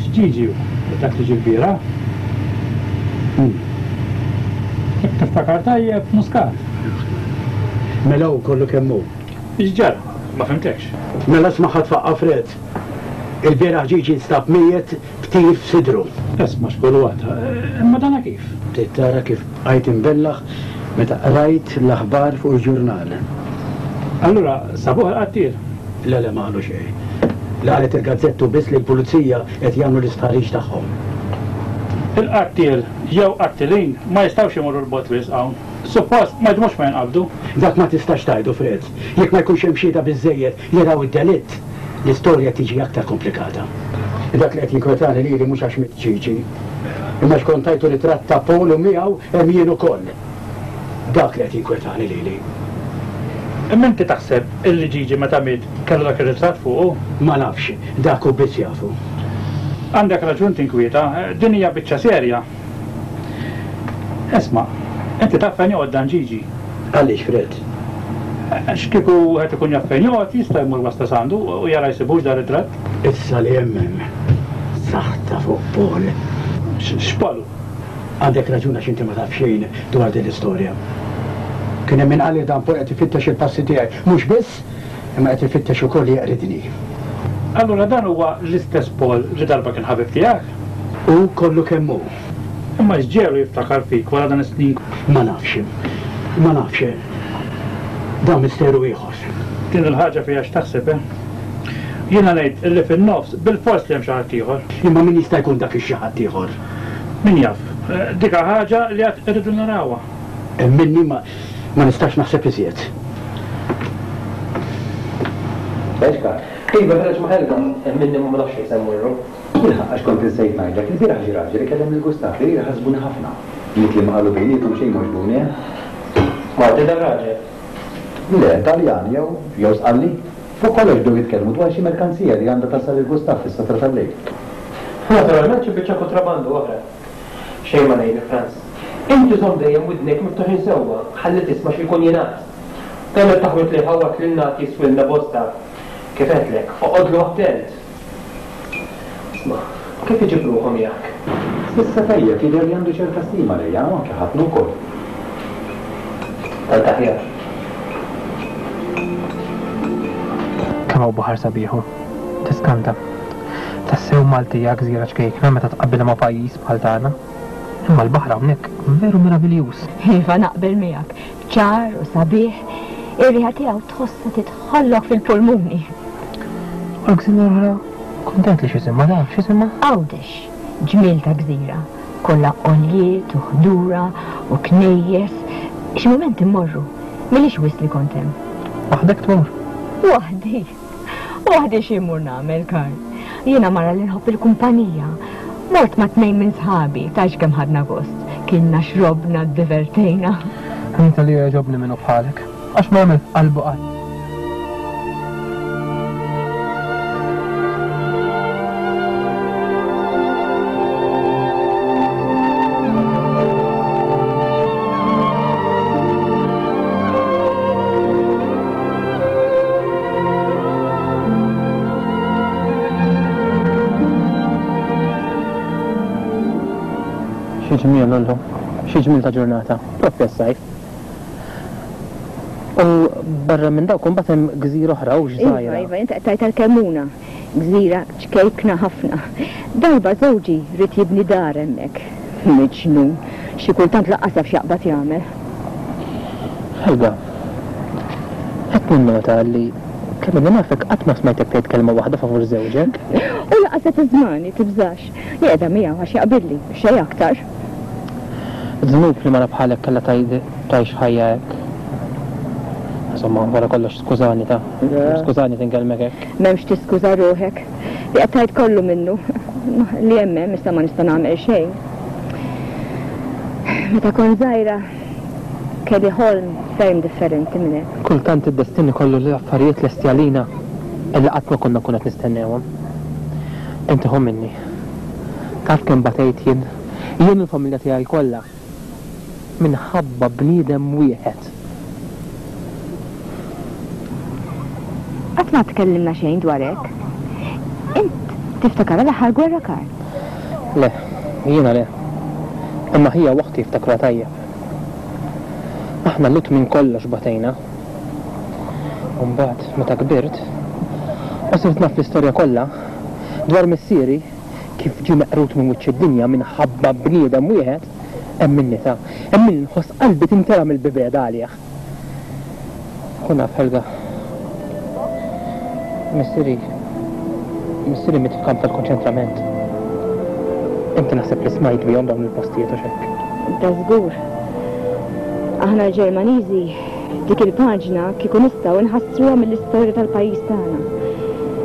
X'ġiġi u dak li ġie lbieraħ? Hm. Jekk niftakar tajjeb, Muscat. Mela hu kollu kemm hu. X'ġara? Ma fhimtekx. Mela smagħha tfaqqa' fred. Ilbieraħ Ġiġi nstab mejjet b'tir f'sidru. Isma' x'bulwata. Imma dan kif? Bdejt tara kif bqajt imbellaħ meta qrajt l-aħbar fuq il-ġurnal. Allura sabuh il-qattiel? Le le ma qalu xejn. Li qalet il-gazzetta hu biss li l-pulizija qed jagħmlu l-istħarriġ tagħhom. Il-qattiel jew qattilin ma jistgħux imorru 'l bogħod wisq hawn. Suppost ma jidhmux ma jinqabdu. Dak ma tistax tgħidu Freds. Jekk ma jkunx hemm xhieda biżżejjed li raw id-delitt, l-istorja tiġi aktar komplikata. Dak li qed jinkwetani lili mhux għax mitt Ċiċi, imma għax kont tajtu ritratt ta' Paul u miegħu hemm jien ukoll. dak li qed jinkwetani lili. Imma inti taħseb illi Gigi meta miet kellu dak ir-ritratt fuqu? Ma nafx, dak hu biss jafu. Għandek raġun tinkwieta, din hija biċċa serja. Isma', inti taf fejn joqgħod dan Gigi? Għaliex Fred? Għax kieku wieħed ikun jaf fejn joqgħod jista' jmur wasla s'għandu u jara jsibux dan ritratt. Issa li hemm hemm. Saħta fuq Paul. X'Paul hu? Għandek raġun għax inti ma taf xejn dwar din l-istorja. Kien hemm min qal li dan Paul qed ifittex il-passi tiegħi. Mhux biss, imma qed ifittex ukoll jeqridni. Allura dan huwa l-istess Paul li darba kien ħabib tiegħek? Hu kollu kemm hu. Imma x'ġiegħlu jiftakar fik wara dan is-snin kollha? Ma nafx. Ma nafx. Dan misteru ieħor. Din il-ħaġa fiha x'taħseb, eh? Jiena ngħid li fin-nofs bilfors li hemm xi ħadd ieħor. Imma min jista' jkun dak ix-xi ħadd ieħor? Min jaf, dika ħaġa li għad irridu narawha. Minni ma ma nistax naħseb iżjed. Elka, iva ħareġ ma' Elka, minni ma ma nafx fejn se mmorru. Bilħaqq għax kont insejt ngħidlek, ilbieraħ ġie raġel ikellem lil Gustav li lilha ħasbuni ħafna. Li kliem qalu bejniethom xejn m'għoġbuni, eh. Malti dar-raġel? Le, Taljan jew jew Sqalli. Fuq kollox bdew jitkellmu dwar xi merkanzija li għandha tasal il-Gustaf fis-satra tal-lejl. Naturalment xi biċċa kutrabandu oħra. Xejn ma ngħidlek Franz. Inti żomm dejjem widnejk miftuħin sewwa ħalli tisma' xi jkun jingħad. Dan il-taħwit li jħawwad lilna qis wilna bosta. Kif għedtlek, oqgħodlu attent! Isma', kif iġib ruħu miegħek? S'issa tajjeb, jidher li għandu ċerta stima lejja, u anke ħaddnu wkoll. Tant aħjar. Kemm hawn baħar sabiħ hu! Tiskanta. Tassew Malta hija gżira ċkejkna meta tqabbilha ma' pajjiż bħal tagħna. Imma l-baħar hawnhekk veru meraviljuż. Iva, naqbel miegħek. Ċar u sabiħ, ir-riħa tiegħu tħossha tidħollok fil-pulmuni. U l-gżira l-oħra? Kuntent li x'isimha taf, x'isimha? Għawdex, ġmiel ta' gżira, kollha għoljiet u ħdura u knejjes, xi mument immorru, m'iniex wisq li kont hemm. Waħdek tmur? Waħdi! U waħdi xi mmur nagħmel, Karl? Jiena mara li nħobb il-kumpanija. Mort ma' tnejn minn sħabi, tgħidx kemm ħadna gost. Kilna, xrobna, ddivertejna. Ngħidha li jogħġobni min hu bħalek, għax ma jagħmel f'qalbu qatt. Xi ġmiel ullu, xi ġmiel ta' ġurnata, proprja s-sajf. U barra minn dawk imbagħad hemm gżira oħra u x'żgħira. Iva, iva, inti qed tgħid tal-kemmuna. Gżira ċkejkna ħafna. Darba żewġi ried jibni dar hemmhekk. Miġnun. Xi kultant lanqas jaf x'jaqbad jagħmel. Helga, Qed ninnota li kemm inni nafek qatt ma smajtek tgħid kelma waħda favur żewġek. U lanqas qed iżżmani, tibżax. Qiegħda miegħu għax jaqbidli, xejn aktar. Dnub li mara bħalek kellha tgħix f'ħajja hekk. Insomma, wara kollox skużani ta. Le. Skużani tinkellmek hekk. M'hemmx tiskuża ruħek. Li qed tgħid kollu minnu. Li hemm hemm, issa ma nista' nagħmel xejn. Meta kont żgħira, kelli ħolm ferm differenti minn hekk. Kultant id-destin ikollu l-affarijiet lesti għalina illi qatt ma konna nkun qed nistennewhom. Inti ħu minni. Taf kemm batejt jien, jien u l-familja tiegħi kollha. minħabba bniedem wieħed. Qatt ma tkellimna xejn dwar hekk. Int tiftakarha l-aħħar gwerra, Karl? Le, jiena le. Imma ħija waħdi jiftakruha tajjeb. Aħna l-lut minn kollox batejna. U mbagħad, meta kbirt, u sirt naf l-istorja kollha, dwar missieri, kif ġie meqrud minn wiċċ id-dinja minħabba bniedem wieħed, hemm min nisa, hemm min inħoss qalbi tintelgħa mill-bibgħet għalih. Hu naf Helga. Missieri, missieri miet f'kamp tal-konċentrament. Inti naħseb li smajt bihom dawn il-postijiet u x'hekk. Dażgur. Aħna l-Ġermaniżi Dik il-paġna kieku nistgħu nħassruha mill-istorja tal-pajjiż tagħna.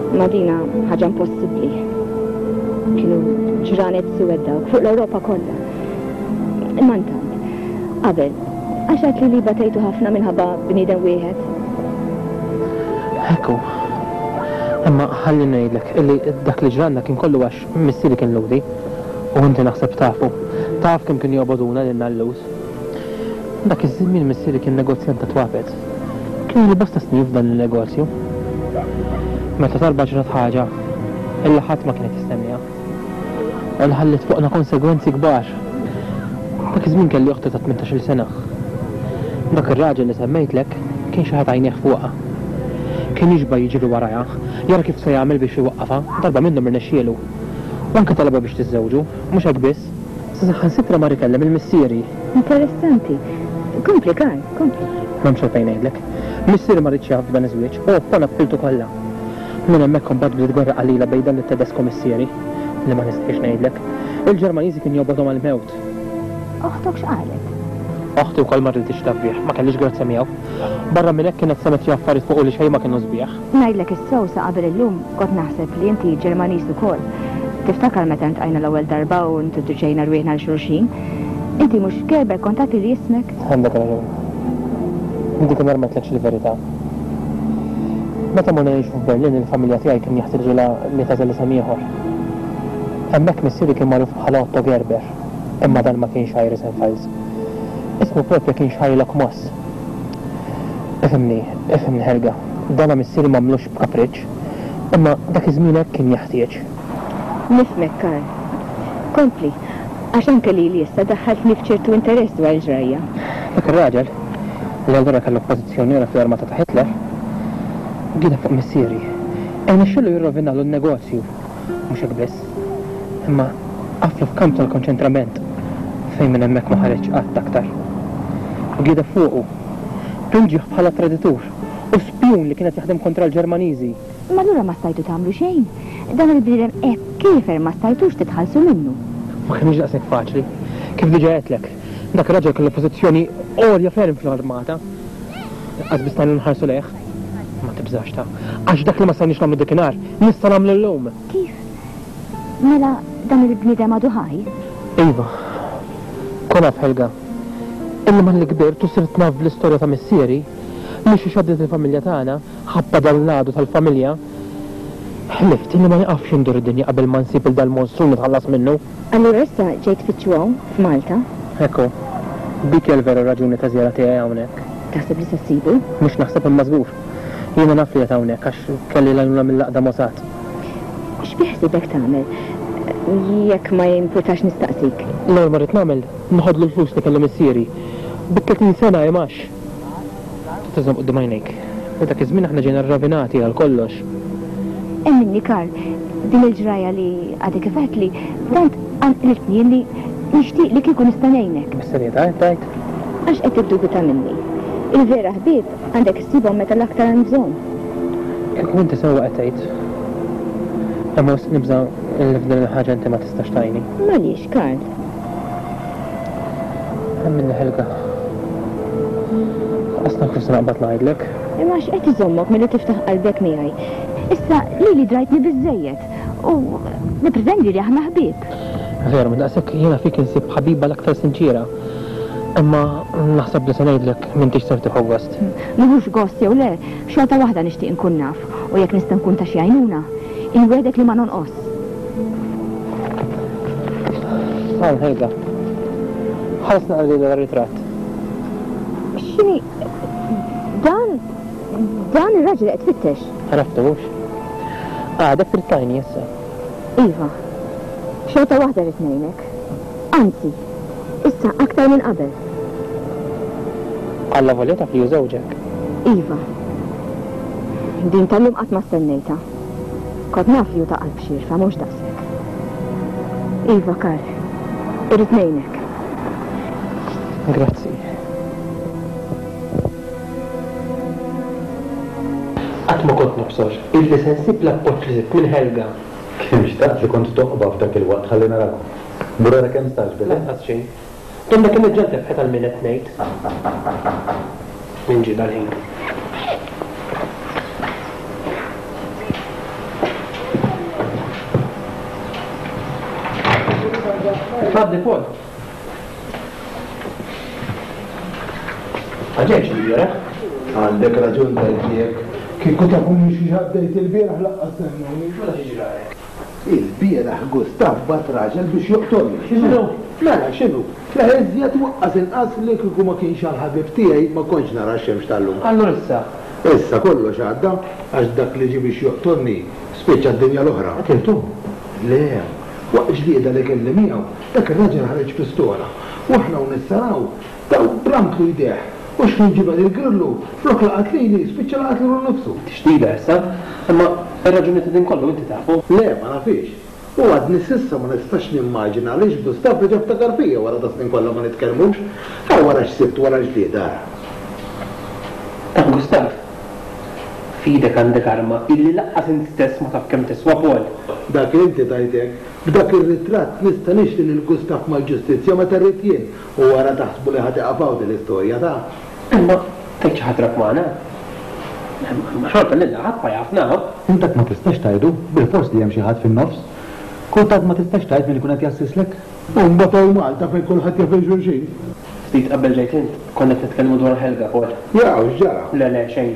Imma dina ħaġa impossibbli. Kienu ġranet suwed dawk fuq l-Ewropa kollha. Imma ntant, qabel, għax għedt li li batejtu ħafna minħabba bniedem wieħed? Hekk hu. Imma ħalli ngħidlek illi dak li ġralna kien kollu għax missieri kien Lhudi. U inti naħseb tafu. Taf kemm kienu jobogħduna lilna l-Lhud. Dak iż-żmien missieri kien negozjant ta' twapet. Kien ilu bosta snin f'dan in-negozju. Meta talba ġrat ħaġa illi ħadd ma kien qed jistenniha u li ħalliet fuqna konsegwenzi kbar. Dak iż-żmien kelli oħti ta' tmintax-il sena. Dak ir-raġel li semmejtlek kien xi ħadd għajnejh fuqha. Kien jixbgħa jiġri warajha jara kif se jagħmel biex iwaqqafha, darba minnhom irnexxielu. U anke talabha biex tiżżewġu. Mhux hekk biss. Ġenesis. Saħansitra mar ikellem il-missieri. Interessanti. Kompli Karl, kompli. M'hemmx għalfejn ngħidlek. Missieri ma riedx jaf b'dan iż-żwieġ u oppona b'ħiltu kollha. Minn hemmhekk imbagħad bdiet gwerra qalila bejn dan it-Tedesco missieri, li ma nistax ngħidlek. Il-Ġermaniżi kien jobgħodhom għall-mewt. Oħtok x'qalet? Oħti wkoll ma riditx taf bih, ma kellhiex grazzja miegħu. Barra minn hekk kienet semgħet xi affarijiet fuqu li xejn ma kienu sbieħ. Ngħidlek is-sew sa qabel illum kont naħseb li inti Ġermaniż ukoll. Tiftakar meta ltqajna l-ewwel darba u ntroduċejna rwieħna lil xulxin? Inti mhux Gerber kont għadtili ismek? Għandek raġun. Inti kien armetlekx il-verità. Meta morna ngħixu f'Berlin il-familja tiegħi kien jeħtieġilha li tagħżel isem ieħor. Hemmhekk missieri kien magħruf bħala Otto Gerber, imma dan ma kienx għajr isem falz. Ismu propje kien Shylock Moss. Ifhimni, ifhimni Helga, dana missieri m'għamlux b'kapriċċ, imma dak iż-żmien hekk kien jeħtieġ. Nifhmek Karl. Kompli, għax anke lili issa daħħaltni f'ċertu interess dwar il-ġrajja. Dak ir-raġel, li għal darba kellu pożizzjoni ogħla fl-armata ta' Hitler, gieda fuq missieri. Irnexxielu jirrovinalu n-negozju. Mhux hekk biss, imma qatlu f'kamp tal-konċentrament fejn minn hemmhekk ma ħareġ qatt aktar. Gieda fuqu. Pinġieh bħala traditur u spjun li kien qed jaħdem kontra l-Ġermaniżi. Imma allura ma stajtu tagħmlu xejn? Dan il-bniedem hekk kiefer ma stajtux titħallsu minnu? Ma kinitx daqshekk faċli. Kif diġà għedtlek, dak ir-raġel kellu pożizzjoni għolja ferm fl-armata. Lanqas biss stajna nħarsu lejh. Ma tibżax ta'. Għax dak li ma stajniex nagħmlu dikinhar, nista' nagħmlu llum. Kif? Mela dan il-bniedem għadu ħaj? Iva. Kun naf Helga. Illi malli kbirt u sirt naf bl-istorja ta' missieri, li xi xaddet il-familja tagħna, ħabta dan l-għadu tal-familja, ħlift illi ma nieqafx indur id-dinja qabel ma nsib 'il dal-monstru li nitħallas minnu. Allura issa ġej tfittxu hawn, f'Malta? Hekk hu. Dik hija l-vera raġuni taż-żjara tiegħi hawnhekk. Taħseb li se ssibu? Mhux naħseb imma żgur. Jiena naf li qiegħed hawnhekk għax kelli l-għajnuna mill-Għaqda Mossad. X'beħsiebek tagħmel, jekk ma jimpurtax nistaqsik? L-ewwel ma rrid nagħmel, noħodlu l-flus li kelli missieri. Bi tletin sena, Imgħax! Titgħażżam quddiem għajnejk. U dak iż-żmien aħna ġejna rrovinati għal kollox. Hemm minni Karl, din il-ġrajja li għadek kif għedtli, tant qanqlitni illi nixtieq li kieku nista' ngħinek. Bis-serjetà qed tgħid? Għax qed tiddubita minni. Il-vera ħbieb għandek issibhom meta l-aktar hemm bżonn. Kieku inti sewwa qed tgħid. Imma wisq nibża' li f'din il-ħaġa inti ma tistax tgħinni. M'għaliex, Karl? Għamilni ħelga. Qas naf x'se naqbad ngħidlek. Imma x'qed iżommok milli tiftaħ qalbek miegħi? Issa lili drajtni biżżejjed u nippretendi li aħna ħbieb. Veru, minn daqshekk jiena fik insib ħabiba l-aktar sinċiera. Imma naħseb li se ngħidlek m'intix ser tieħu gost. Nieħux gost jew le, xorta waħda nixtieq inkun naf. u jekk nista' nkun ta' xi għajnuna, inwiegħdek li ma nonqos. Għan Helga, ħares naqra lil wara ritratt. X'inhi dan dan ir-raġel qed tfittex? Għaraftu mhux? Għadek trid tajni issa. Iva. Xorta waħda rrid ngħinek. Anzi, issa aktar minn qabel. Alla volja taf li hu żewġek. Iva. Din tal-lum qatt ma stennejtha. Kont naf li hu ta' qalb xierfa, mhux daqshekk. Iva, Karl. Irrid ngħinek. Grazzi. Qatt ma kont nobsor illi se nsib l-appoġġ li sibt minn Helga. Kemm xtaqt li kont toqba f'dak il-waqt ħalli narak. Mur ara kemm stagħġbet. Lanqas xejn. Donnha kemm irġa' ntefħet għal min qed ngħid. Min ġie dal-ħin. Fadli Paul. Għalhekk il-bieraħ għandek raġun tgħid li jekk kieku tafuni xi għaddejt il-bieraħ laqqas temmnuni. Mela xi ġralek? Il-bieraħ Gustav bagħat raġel biex joqtolni. X'inhu? Mela x'inhu? Le iżjed waqqas inqas li kieku ma kienx għall-ħabib tiegħi ma kontx nara x-xemx tal-lum. Allura issa? Issa kollox għadda għax dak li ġie biex joqtolni spiċċa d-dinja l-oħra. Qtiltu? Le, waqt ġlieda li kelli miegħu Dak ir-raġel ħareġ pistola u aħna u nissaraw taw b'ramtlu jdejh u xħin ġibed il-grillu flok la qatlini spiċċa laqat lilu nnifsu. Tixtila issa? Imma ir-raġuni ta' din kollu inti tafu? Le, ma nafhiex. U għadni s'issa ma nistax nimmaġina għaliex Gustave reġa' ftakar fija wara das-snin kollha ma nitkellmux. Ara wara x'sibt wara l-ġlieda, ara. Taf Gustave, f'idek għandek arma illi lanqas int stess ma taf kemm tiswa, Paul. Dak li inti tajt hekk. B'dak ir-ritratt nista' nixri lil Gustav mal-ġustizzja meta rrid jien, u ara taħsbu li ħa tieqaf hawn din l-istorja, ta? Imma tgħid xi ħadd rak magħna? Imma xorta lil ħadd ma jaf, naf. Int hekk ma tistax tgħidu, bilfors li hemm xi ħadd fin-nofs. Kultant ma tistax tgħid min ikun qed jassislek. U mbagħad hawn Malta fejn kulħadd jaf lil xulxin. Ftit qabel ġejt int, konna qed nitkellmu dwar Helga, Paul. Jaaw, x'ġara? Le, le, xejn.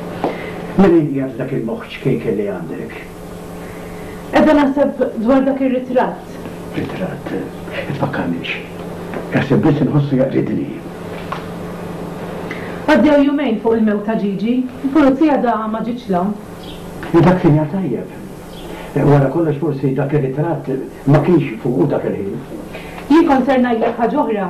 Menejn qiegħed dak il-moħħ ċkejken li għandek? Qiegħda naħseb dwar dak ir-ritratt. Ritratt? Tfakkarnix. Eħseb biss inħossu jaqridni. Għaddew jumejn fuq il-mewt ta' Gigi, il-Pulizija għadha ma ġietx 'l hawn. Dak sinjal tajjeb. Wara kollox forsi dak ir-ritratt ma kienx fuqu dak il-ħin. Jikkonserna jlek ħaġa oħra?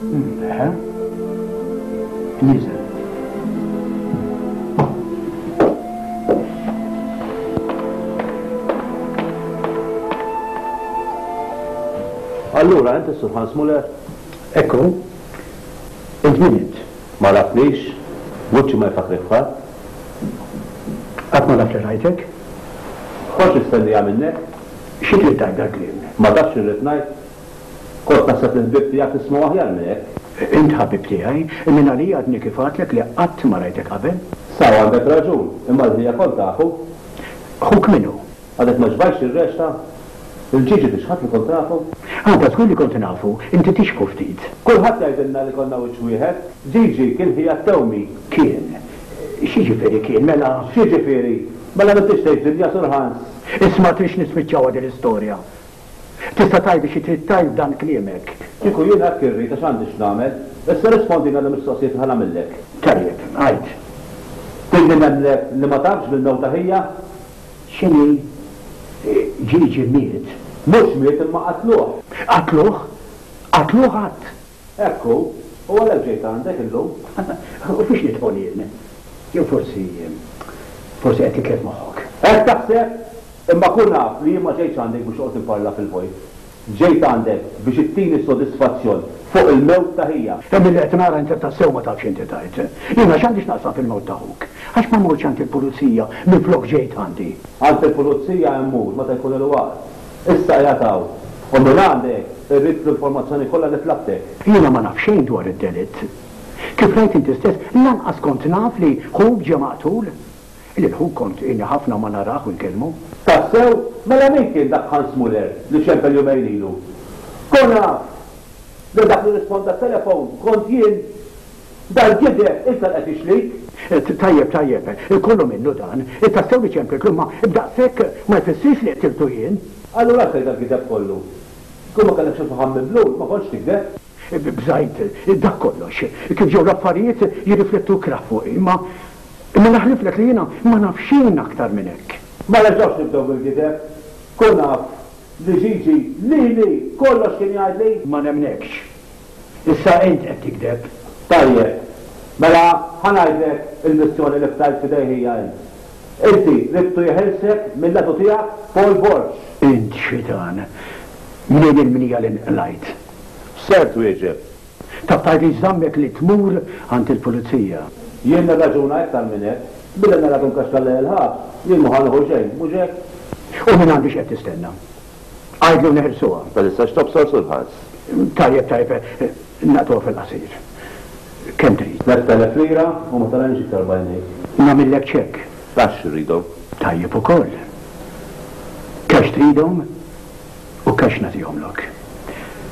Ntehe. Nieżel. Allura, int is-Sur Hans Muller? Ekku. Int min int? Ma għarafnix, vuċċi ma jfakkrek f'ħadd. Qatt ma naf li rajtek. Kont mistennija minnek. Xi trid tgħid dal-kliem? Ma tafx x'irrid ngħid? Kont naħseb li l-ħbieb tiegħek jismgħu aħjar minn hekk. Int ħabib tiegħi, imma jien għalija għadni kif għadtlek li qatt ma rajtek qabel. Sew għandek raġun, imma l-ħija kont tafu. Ħuk min hu? Għadek ma ġbajtx ir-rexxa? Il-ġiġi tix ħadd li kont nafu? Għada żgur li kont nafu, inti tixħu ftit. Kulħadd jgħidilna li konna wiċċ wieħed. Ġiġi, kien ħija t-tewmi. Kien? X'jiġifieri kien, mela? X'jiġifieri? Mela m'intix tgħid Ġilja, Sur Hans? Isma' trix nispiċċawha din l-istorja? Tista' tgħidli xi trid tgħid b'dan kliemek? Kieku jien hekk irrid għax għandi x'nagħmel. Issa rrispondini għall-mistoqsijiet li ħa nagħmillek. Tajjeb, għid. Tgħidli nemmlek li ma tafx bil-mewta ħija? X'inhi? Gigi miet. Mhux miet imma qatluh. Qatluh? Qatluh għad? Hekk hu, u għalhekk ġejt għandek illum. U fiex nidħol jien? Jew forsi, forsi qed titlef moħħok. Hekk taħseb? Imma kun af li jien ma ġejtx għandek biex noqgħod inparla fil-vojt. Ġejt għandek biex ittini s-sodisfazzjon fuq il-mewt ta' ħija. Hemm milli qed nara inti tassew ma tafx x'inti tgħid. Jiena x'għandi x'naqsam fil-mewt ta' ħuk? Għax ma mortx għand il-pulizija minflok ġejt għandi? Għand il-pulizija immur meta jkun il-waqt. Issa qiegħed hawn. U mingħand hekk irrid l-informazzjoni kollha li tlabtek. Jiena ma naf xejn dwar id-delitt. Kif rajt inti stess, lanqas kont naf li ħuk ġie maqtul. Lil ħuk kont ilni ħafna ma narah u nkellmu. Tassew? Mela min kien dak Hans Muller li xempel jumejn ilu? Kont naf li dak li risponda t-telefon kont jien. Dal gideb issa qed ixlik. Tajjeb, tajjeb, kollu minnu dan. Tassew li ċempilt llum, ma b'daqshekk ma jfissirx li qtiltu jien. Allura għalfejn dal gideb kollu? Kieku ma kellekx il-faħam mimlul, ma kontx tigdeb. Bżajt, dak kollox. Kif ġew l-affarijiet jirriflettu ikrah fuqi, imma imma naħliflek li jiena ma naf xejn aktar minn hekk. Ma nerġgħux nibdew bil-gideb. Kun af li Gigi lili kollox kien jgħidli. Ma nemmnekx. Issa int qed tikdeb. Tajjeb. Mela ħa ngħidlek il-missjoni li ftajt f'idejh hija int. Inti ridtu jeħilsek mill-għadu tiegħek Paul Borg. Int xitan. Mnejn il-mnija li nqlajt. Ser twieġeb. Taftajt li żżammek li tmur għand il-pulizija. Jien nirraġuna iktar minn hekk. Billi narakom kaxkar lejn il-ħabs, jien mhu ħa nieħu xejn, mhux hekk? U minn għandi x'qed tistenna? Għidlu neħilsuha. Ma tistax tobsor sul-ħass. Tajjeb, tajjeb, naqtgħuha fil-qasir. Kemm trid? Tliet elef lira u ma talgħinx iktar b'għajnejk. Nagħmillek ċekk. Għax irridhom. Tajjeb ukoll. Cash tridhom u cash nagħtihomlok.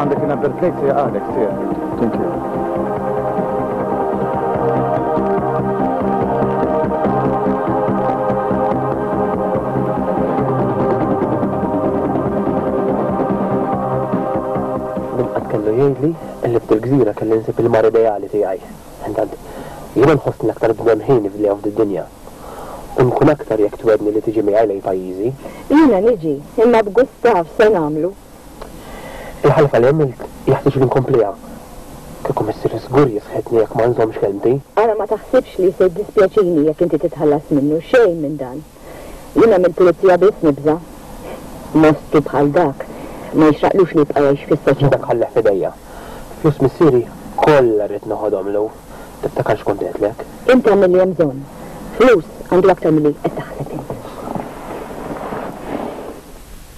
Għandek jina birthday si għalek, si. Thank you. Min qatt kellu jgħidli li f'dil-gżira kelli nsib il-mar ideali tiegħi. Intant, jiena nħossni aktar bnedm ħieni f'dli hawn f'did-dinja. U nkun aktar jekk twegħdni li tiġi miegħi lejn pajjiżi. Jiena niġi, imma b'Gustav se nagħmlu? Il-ħalfa li għamilt jeħtieġ li nkompliha. Kieku missierri żgur jisħitni jekk ma nżommx kelmti. Ara ma taħsibx li se jiddispjaċini jekk inti titħallas minnu, xejn minn dan. Jiena mill-pulizija biss nibża'. Mostru bħal dak ma jixraqlux li jibqa' jgħix fis-soċjetà. Jien dak ħalleh f'idejja. Flus missieri kollha rrid noħodhomlu. Tiftakar x'kont għedtlek? Int għamel li hemm bżonn. Flus għandu aktar milli qed taħseb int.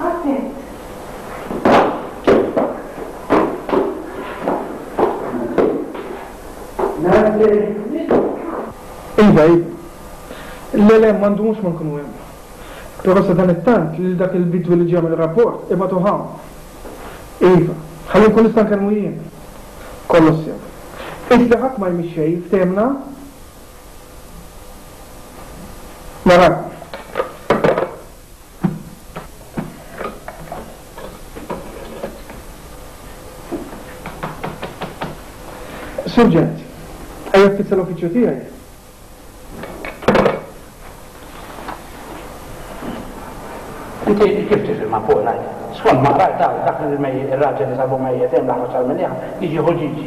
Attent! Iva, iva. Le, le, ma ndumux ma nkunu hemm. Però sadanittant lil dak il-bidwi li ġie jagħmel ir-rapport ibagħtuh hawn. Iva, ħalli nkun nista' nkellmu jien. Kollox sew. Qis li ħadd ma jmiss xejn, ftehimna? Narakom. Suġġett, Ejja ftit sal-uffiċċju tiegħi. Inti kif tifhem ma' fuq l-għajt? Skont ma' qrajt hawn dak il-mejjed ir-raġel li sabu mejjed hemm l-aħħar tal-minjaħ jiġi ħu ġiġi.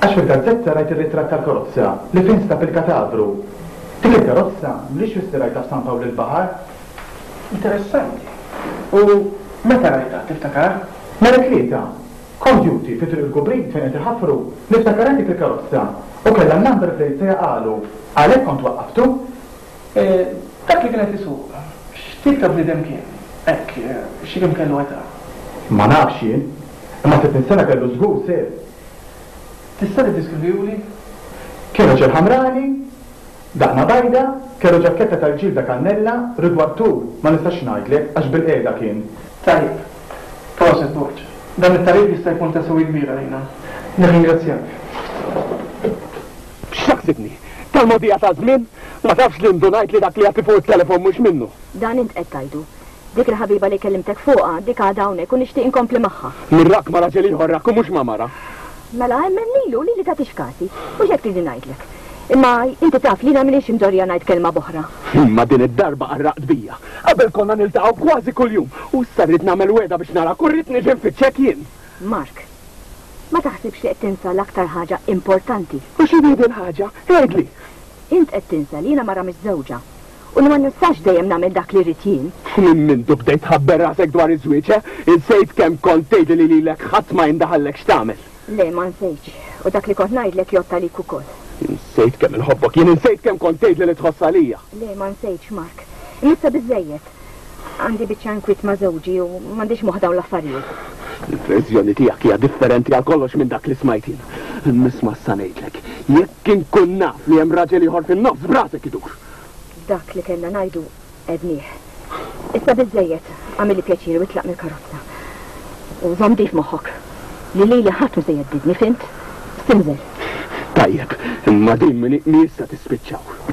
Għax fil-gazzetta rajt ir-ritratt tal-karozza li fih nstab il-katavru. Dik il-karozza mlix wisq li rajtha f'San Pawl il-Baħar. Interessanti. U meta rajtha, tiftakar? Nhar it-Tlieta. Kont duty fi Triq il-Kubrit fejn qed iħaffru. Niftakar hemm dik il-karozza. U kellha n-number plate se jaqagħlu. Għalhekk kont waqqaftu. Dak li kien qed isuq, x'tip ta' bniedem kien? Hekk, xi kemm kellu età? Ma nafx jien. Imma sittin sena kellu żgur, sir. Tista' tiddiskrivihuli? Kien raġel ħamrani, daqna bajda, kellu ġakketta tal-ġilda kannella, rigward tul, ma nistax ngħidlek, għax bilqiegħda kien. Tajjeb. Proset, Borg. Dan it-tagħrif jista' jkun ta' sewwi kbir għalina. Nirringrazzjak. X'taħsibni? Tal-mogħdija taż-żmien? Ma tafx li ndunajt li dak li jagħti fuq it-telefon mhux minnu. Dan int qed tgħidu. Dik il-ħabiba li kellimtek fuqha, dik għadha hawnhekk u nixtieq inkompli magħha. Nirrak ma' raġel ieħor rak u mhux ma' mara. Mela hemmen lilu li li tagħtix kasi. Mhux hekk tridni ngħidlek. Imma inti taf li jiena m'iniex imdorrija ngħid kelma b'oħra. Imma din id-darba qarraqt bija. Qabel konna niltaqgħu kważi kuljum u issa rrid nagħmel wegħda biex narak u rrid niġi nfittxek jien. Mark, Ma taħsibx li qed tinsa l-aktar ħaġa importanti. U x'inhi din l-ħaġa? Għidli! Int qed tinsa li jiena mara miżżewġa u li ma nistax dejjem nagħmel dak li rrid jien. Minn mindu bdejt tħabber rasek dwar iż-żwieġ, eh? Insejt kemm kont tgħidli li lilek ħadd ma jindaħallek x'tagħmel? Le, ma nsejtx. U dak li kont ngħidlek jgħodd għalik ukoll. Insejt kemm inħobbok jien, insejt kemm kont tgħidli li tħoss għalija. Le, ma nsejtx, Mark. Imissa biżżejjed. Għandi biċċa inkwiet ma' żewġi u m'għandix moħħ dawn l-affarijiet. Il-verżjoni tiegħek hija differenti għal kollox minn dak li smajt jien. Nisma' issa ngħidlek, jekk inkun naf li hemm raġel ieħor fin-nofs b'rasek idur. Dak li kellna ngħidu għednieh. Issa biżżejjed, għamilli pjaċir u itlaq mill-karozza. U żomm di f'moħħok li lili ħadd mhu se jeddidni, fhimt? Simżel. Tajjeb, imma din minn issa tispiċċaw.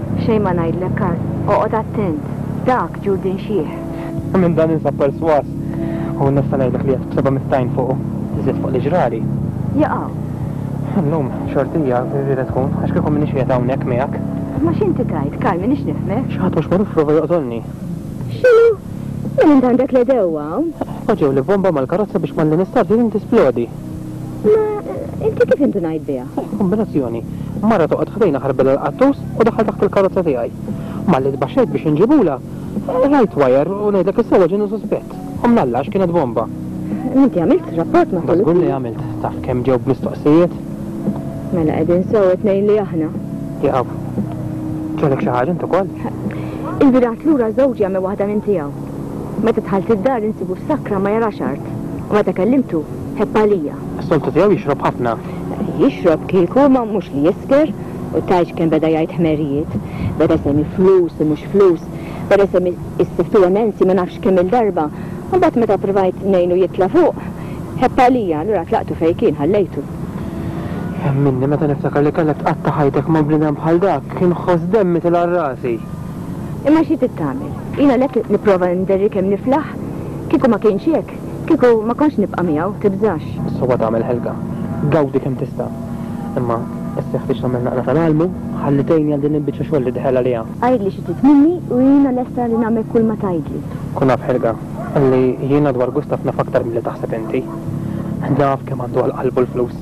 Xejn ma ngħidlek, Karl. Oqgħod attent. Dak Jurgen Schiech. Minn dan ninsab persważ. U nista' ngħidlek li qed b'seba' miftajn fuqu. Iżjed fuq li ġrali. Jaqaw. Illum, xorti hija, rriedha tkun, għax kieku m'iniex qiegħed hawnhekk miegħek. Imma x'inti tgħid, Karl, m'iniex nifhmek? Xi ħadd mhux magħruf prova joqtolni. X'inhu? Mela int għandek l-għedewwa hawn? Poġġew libomba mal-karozza biex Malin Istardi din tisplodi. Ma inti kif indunajt biha? Eh, kombinazzjoni. Mara toqgħod ħdejna ħarbel l-qattus u daħal taħt il-karozza tiegħi. Malli tbaxxejt biex inġibula, eh, rajt wajer u ngħidlek is-sewwa ġieni suspett. U mnalla għax kienet bomba. Inti għamilt rapport ma' Dażgur li għamilt, taf kemm ġew b'mistoqsijiet? Mela qegħdin sew it-tnejn li aħna. Jaqaw. Ġalek xi ħaġa int ukoll? Il-birat lura żewġi għamel waħda minn tiegħu. Meta dħalt id-dar insibu f'sakra ma jarax art, u meta kellimtu, ħebb għalija. Is-soltu tiegħu jixrob ħafna. Jixrob kieku, imma mhux li jisker, u tgħidx kemm beda jgħid ħmerijiet. Beda jsemmi flus u mhux flus, beda jsemmi s-siftu emensi ma nafx kemm-il darba, u mbagħad meta ppruvajt ngħinu jitla' fuq, ħebb għalija, allura tlaqtu fejn kien, ħallejtu. Jemminni, meta niftakar li kellek tqatta' ħajtek ma' bniedem bħal dak, inħoss demmi tilgħar rasi. Imma xi trid tagħmel? Jien għalhekk nipprova nderri kemm niflaħ. Kieku ma kienx hekk, kieku ma kontx nibqa' miegħu, tibżax. Sewwa tagħmel Helga. Gawdi kemm tista'. Imma issa jeħtieġ nagħmel naqra tal-għalmu. Ħalli tgħinni għal din il-biċċa xogħol li deħel għaliha. Għidli xi trid minni u jiena lesta li nagħmel kulma tgħidli. Kun af Helga, li jiena dwar Gustav naf aktar milli taħseb inti. Naf kemm għandu għal qalbu l-flus.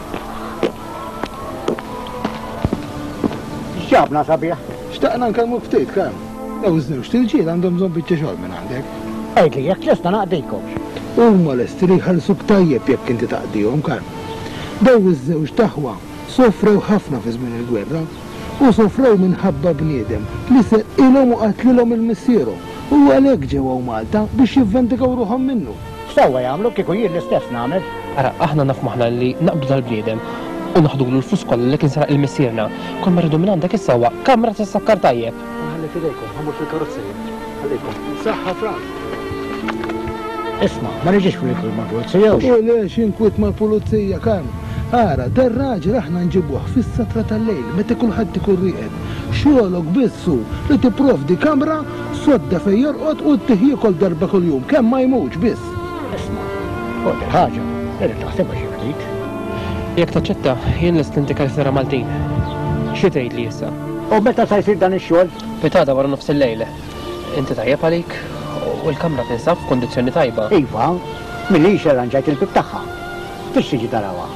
X'ġabna sabiħ? Xtaqna nkellmuk ftit kemm. Dawn iż-żewġt irġiel għandhom bżonn biċċa xogħol minn għandek. Għidli jekk lesta naqdikhomx. Huma lesti li jħallsuk tajjeb jekk inti taqdihom, Karm. Dawn iż-żewġ t'aħwa sofrew ħafna fi żmien il-gwerra. U sofrew minħabba bniedem li serqilhom u qatlilhom il-missierhom. U għalhekk ġew hawn Malta biex jivvendikaw ruħhom minnu. Sewwa jagħmlu, kieku jien l-istess nagħmel. Ara, aħna nafhmu aħna li naqbdu dal-bniedem u naħdulu l-flus kollha li kien saraq lil missierna. Kull ma rridu minn għandek issa huwa kamra tissakkar tajjeb. Inħalli f'idejkom, ħa mmur fil-karozza jien. Ħallejkom. Saħħa Frank! Isma', ma niġix fl-inkwiet mal-pulizija u. U le, x'inkwiet mal-pulizija, Karm! Ara, dar-raġel aħna nġibuh fis-satra tal-lejl meta kulħadd ikun rieqed. Xogħlok biss hu li tipprovdi kamra Sodda fejn jorqod u ttih jiekol darba kuljum, kemm ma jmutx biss. Isma', fuq din ħaġa, irid taħsibha xi ftit. Jekk taċċetta, jien lest nintik għal ħsara Maltin. Xi tgħidli issa? U meta sa jsir dan ix-xogħol? Pitada wara nofs il-lejl. Inti tajjeb għalik u l-kamra tinsab f'kundizzjoni tajba. Iva, milli xi rranġajt il-bieb tagħha. Tixtieq tiġi tarawha?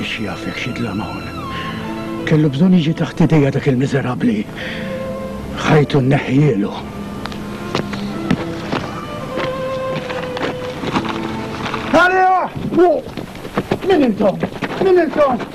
Ix jaf jekk xi dlam hawn. Kellu bżonn jiġi taħt idejja dak il-miżerabbli. Ħajtu nneħħielu. Għalija! Min intom? Min intom?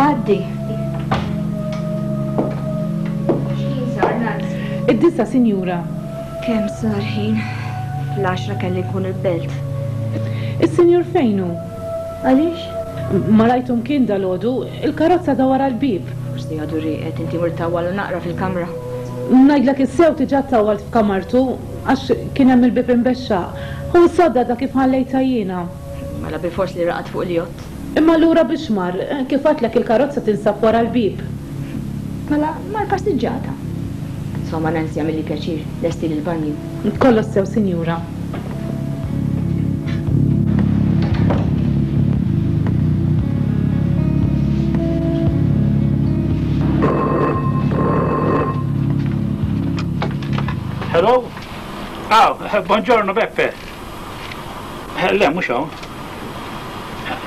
Għaddi. X'ħin sar, Nancy? Id-disgħa, sinjura. Kemm sar ħin? Fl-għaxra kelli nkun il-belt. Is-sinjur fejn hu? Għaliex? Ma rajtu mkien dalgħodu, il-karozza da wara l-bieb. Forsi għadu rieqed, inti mur tawwalu naqra fil-kamra. Ngħidlek is-sew diġà ttawwalt f'kamartu għax kien hemm il-bieb imbexxaq. Hu s-sodda da kif ħallejtha jiena. Mela bilfors li raqad fuq il-jott. Imma allura biex mar? Kif għedtlek il-karozza tinsab wara l-bieb. Mela mar passiġġata. Insomma Nancy għamilli pjaċir, lestili l-banju. Kollox sew sinjura. Hello? Ah, buongiorno Beppe. Le, mhux hawn.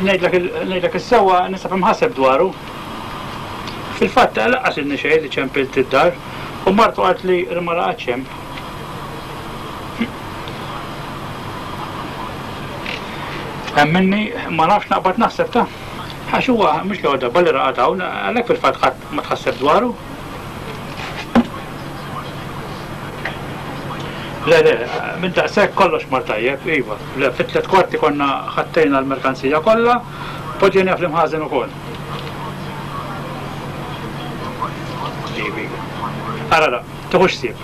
Ngħidlek is-sewwa nisab imħasseb dwaru. Fil-fatt laqqas ilni xejn li ċempilt id-dar u martu qalt li ma raqatx hemm. Hemm minni ma nafx naqbad naħseb ta' għax huwa mhux l-ewwel darba li raqat hawn, għalhekk fil-fatt qatt ma tħasseb dwaru. Le, le, minn daqshekk kollox mar tajjeb, iva. Le, fit-tliet kwarti konna ħattejna l-merkanzija kollha, poġġejniha fl-imħażen ukoll. Ġibi. Ara da, tieħu x'sib.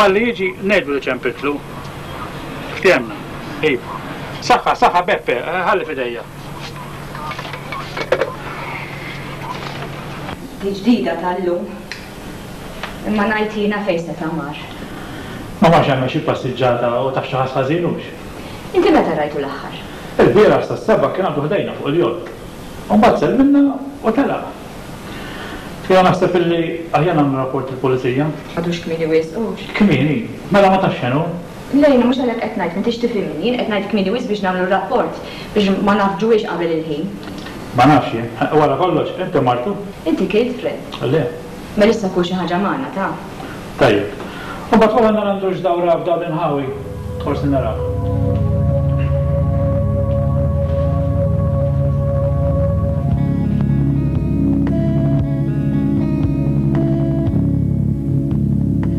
Malli jiġi ngħidu li ċempiltlu. Ftehemna. Iva. Saħħa, saħħa Beppe, ħalli f'idejja. Hi ġdida ta' llum. Imma ngħid jiena fejn setgħa mar. Ma marx jagħmel xi passiġġata u taf xi ħass ħażin hux. Inti meta rajtu l-aħħar? Ilbieraħ sas-sebgħa kien għadu ħdejna fuq il-jott. U mbagħad sellimna u telaq. Jiena naħseb illi aħjar nagħmlu rapport lill-pulizija. Għadux kmieni wisq hux? Kmieni? Mela ma tafx x'inhu? Le, jiena mhux għalhekk qed ngħid, m'intix tifhimni. Jien qed ngħid kmieni wisq biex nagħmlu r-rapport, biex ma nafġuhiex qabel il-ħin. Ma nafx jien. Wara kollox, int immartu? Inti kilt, Fred? Le. Mela issa kul xi ħaġa magħna, taf. Tajjeb. U mbagħad wara nara ndurx dawra f'dawn l-inħawi. Forsi narak.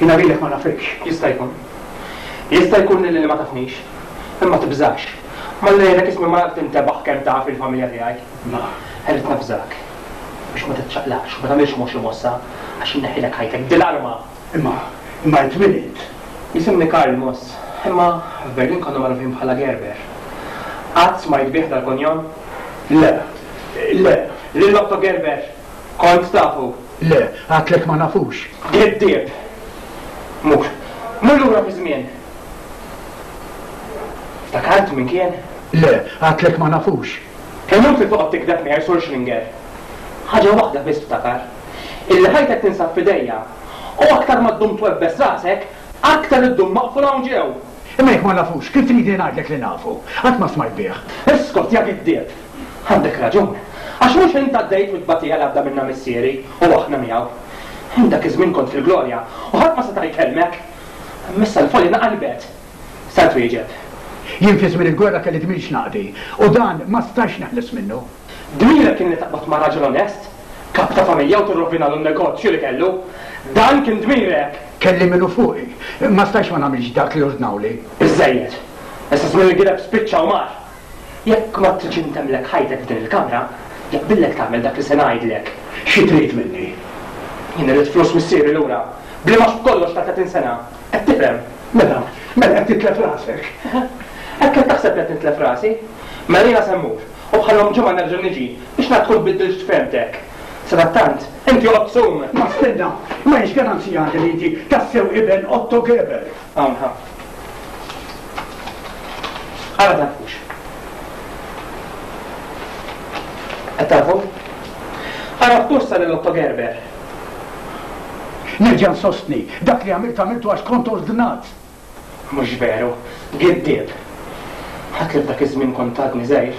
Jiena lilek ma nafekx, jista' jkun. Jista' jkun lili ma tafnix. Imma tibżax. Malli ngħinek ismi malajr tintebaħ kemm taf lill-familja tiegħi. Ma rrid navżak biex ma tiċċaqlax u ma tagħmilx moħx imossa għax inneħħilek ħajtek b'dil arma! Imma, imma int min int? Jisimni Karl Moss, imma f'Berlin konna magħrufin bħala Gerber. Qatt smajt bih dal-kunjom? Le, le, lil Otto Gerber Kont tafu? Le, għadtlek ma nafux. Geddieb! Mur. Mur lura fiż-żmien. Ftakart min kien? Le, għadtlek ma nafux. Inutli toqgħod tikdeb mingħajr Sur Schlinger. Ħaġa waħda biss ftakar, illi ħajtek tinsab f'idejja, u aktar ma ddum twebbes rasek, aktar iddum maqful hawn ġew! Imma jekk ma nafux, kif tridni ngħidlek li nafu? Qatt ma smajt bih. Iskot, ja giddieb! Għandek raġun. Għax mhux int għaddejt mit-tbatija li għadda minnha missieri u aħna miegħu. Int dak iż-żmien kont fil-glorja u ħadd ma seta' jkellmek. Imma issa l-folina qalbet. Sa twieġeb? Jien fi żmien il-gwerra kelli dmir x'naqdi, u dan ma stajtx neħles minnu. Dmirek kien li taqbad ma' raġel onest, kap ta' familja u tirrovinalu n-negozju li kellu. Dan kien dmirek! Kelli min hu fuqi. Ma stajtx ma nagħmilx dak li ordnawli. Biżżejjed. Issa żmien il-gideb spiċċa u mar. Jekk ma tridx intemmlek ħajtek f'din il-kamra, jaqbillek tagħmel dak li se ngħidlek. Xi trid minni? Jien irrid flus missieri lura. B'limax b'kollox ta' tletin sena. Qed tifhem? Mela, mela qed titlef rasek. Hekk qed taħseb li qed nitlef rasi? Mela jiena se mmur, u bħal Omm Ġimgħa nerġa' niġi, biex ngħid tkun biddiltx fehmtek. Sadattant, int joqgħod sum! Ma stenna, ma hiex garanzija għandi li inti tassew iben Otto Geber! Hawn ha. Ara dan hux. Qed tafu? Ara b'korsa lil Otto Gerber. Nerġa' nsostni, dak li għamilt għamiltu għax kont ordnat. Mhux veru. Giddieb. Għedt li f'dak iż-żmien kont għadni żgħir.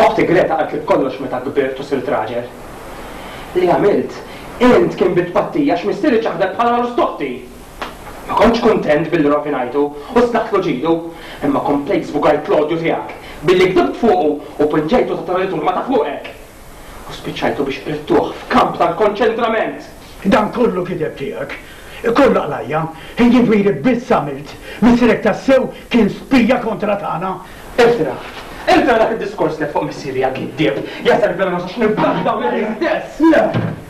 Oħti Greta qalt li b'kollox meta kbirt u sirt raġel. Li għamilt int kien bi tpattija għax missieri ċaħdek bħala għarus t'oħti. Ma kontx kuntent billi rovinajtu u slaħtlu ġidu, imma komplejt żbugajt l-odju tiegħek billi gdibt fuqu u pinġejtu ta' tali turma ta' fuqek. U spiċċajtu biex qridtuh f'kamp tal-konċentrament. Dan kollu gideb tiegħek, kollu għalajja, hi jiġifieri biss għamilt, missierek tassew kien spija kontra tagħna. Irtira, irtira dak id-diskors tiegħek fuq missierija giddieb, jasal il-velenu sax nibdluk dawn l-idejn stess! Le,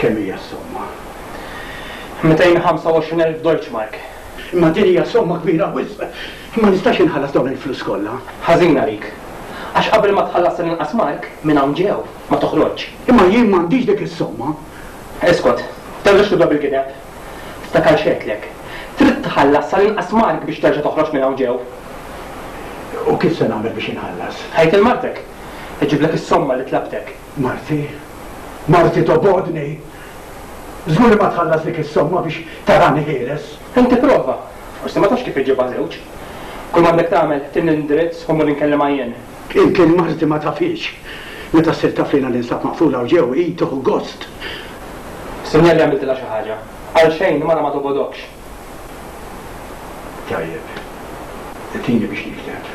Kemm hija s-somma? 225,000 Deutschmark. Imma din hija somma kbira wisq! Ma nistax inħallas dawn il-flus kollha. Ħażin għalik. Għax qabel ma tħallas tal-inqas mark, minn hawn ġew, ma toħroġx. Imma jien m'għandix dik is-somma. Iskot. Terġax tibda bil-gideb. Ftakar x'għedtlek. Trid tħallas tal-inqas mark biex terġa' toħroġ minn hawn ġew. U kif se nagħmel biex inħallas? Għid lil martek. Iġiblek is-somma li tlabtek. Marti, Marti tobgħodni! Żgur li ma tħallas dik is-somma biex tarani ħieles! Inti prova! Forsi ma tafx kif iġġibha żewġ. Kull m'għandek tagħmel, tini l-indirizz u mur inkellimha jien. Imkien Marti ma tafhiex. Meta ssir taf li jiena ninsab maqfula hawn ġew, hi tieħu gost. Sinjal li għamiltilha xi ħaġa. Għalxejn, il-mara ma tobgħodokx. Tajjeb. Itini biex nikteb.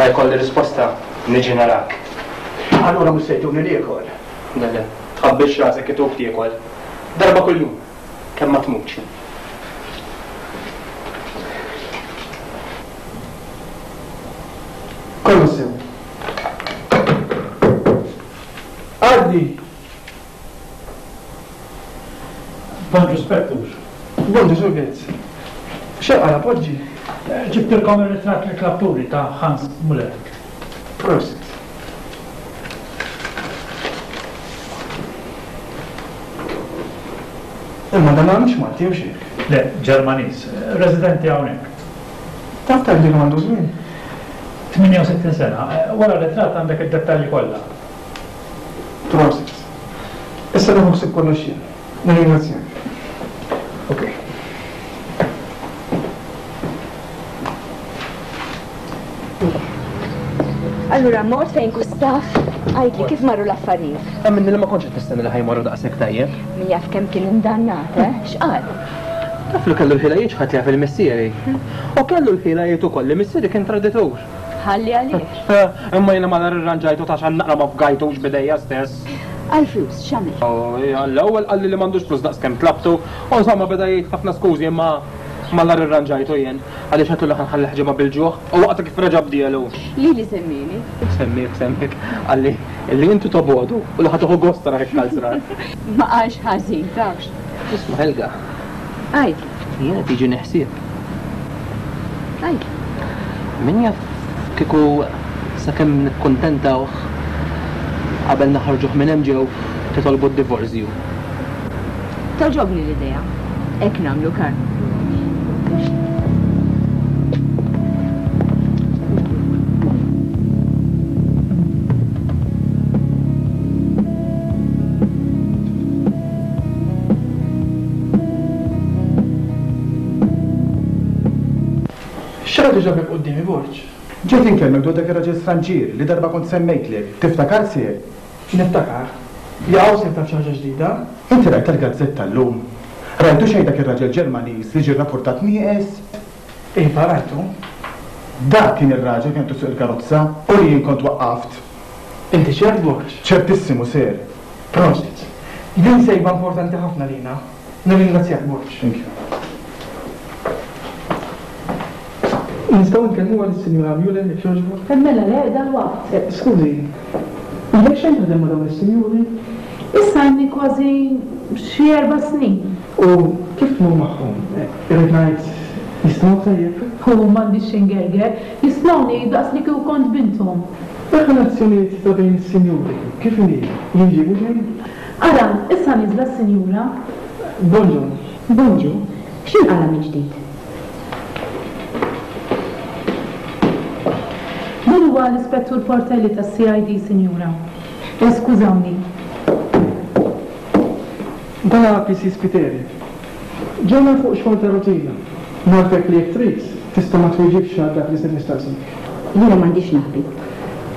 Ma jkolli risposta niġi narak. Allura mhux se jtuni l-iekol? Le le. Tħabbirx rasek ituf tiekol. Darba kuljum, kemm ma tmutx. Kollox sew. Għaddi! Bonġu Spettur. Bonġu Sur Gates. X'inqara poġġi? Ġibtilkom ir-ritratt li tlabtuli ta' Hans Muller. Prosit. Imma dan mhux Malti jew x'hekk? Le, Ġermaniż. Residenti hawnhekk. Taf kemm ilu għandu żmien? 68 sena. Wara r-ritratt għandek id-dettalji kollha. Prosit. Issa nieħu ħsieb kollox jien. Nirringrazzjak. Allura mort fejn Gustaf, għajdli kif marru l-affarijiet. Għamminni li ma konċet qed nistenna li ħajmorru daqshekk tajjeb. Min jaf kemm kien indannat, eh? X'qal? Taf li kellu l-ħila jiġħad li għafil missieri. U kellu l-ħila jgħid ukoll li missieri kien traditur. Ħalli għaliex. Imma jiena ma nar irranġajtu ta' xan naqra ma fgajtux bidejja stess. Għal-flus, x'għamil? L-ewwel qalli li m'għandux flus daqs kemm tlabtu, u insomma beda jgħid ħafna skużi imma Mal-agħar irranġajtu jien, għaliex għedtlu li ħa nħallih ġimgħa bil-ġuħ, u waqta kif reġa' bdielu. Lili semmieni. Semmiek, semmiek. Qalli li inti tobgħodu u li ħa tieħu gost tara hekk kalzrar. Ma qalx ħażin, tafx. Isma' Helga. Għid. Jien qed jiġini ħsieb. Għid. Min jaf kieku sakemm nikkuntentawh qabel naħorġuh minn hemm ġew jitolbu d-divorzju. Togħġobni l-idea. Hekk nagħmlu, Karl. X'għadu ġabni b'quddiemi, Borg? Ġejt inkellmek dwar dak ir-raġel stranġier li darba kont semmejtlek. Tiftakar, Sir? Xi niftakar? Li hawn se jitgħad xi ħaġa ġdida? Inti rajtha l-gazzetta llum? Rajtu x'għid dak ir-raġel Ġermaniż li ġie rrappurtat nieqes? Iva, rajtu. Dak kien ir-raġel kien qed isuq il-karozza u li jien kont waqqaft. Inti ċert, Borg? Ċertissimu, Sir. Prosit. Din sejba importanti ħafna lina. Nirringrazzjak Borg. Thank you. Nistgħu nkellmuha lis-Sinjura Muller jekk jogħġbok? Eh, mela le, dal-waqt. Eh, skużi, ilek xejn taħdem ma' dawn is-sinjuri? Issa għandi kważi xi erba' snin. U kif tmur magħhom? Eh, irrid ngħid jistgħu tajjeb? Hu m'għandix xejn gerger, jistgħuni daqs li kieku kont binthom. Dak l-azzjonijiet ta' bejn is-sinjuri, kif inhi? Jinġiebu xejn? Ara, issa niżla s-Sinjura Bonjour. Bonju, x'inqala' mill-ġdid? Dan huwa l-Ispettur Portelli tas-CID, Sinjura. Skużawni. Dan Afisi Spiteri. Ġejna fuq xogħol ta' rutina. Ngħarrfek li jekk trid, tista' ma twieġibx għal dak li se nistaqsik. Jiena m'għandix naħbi.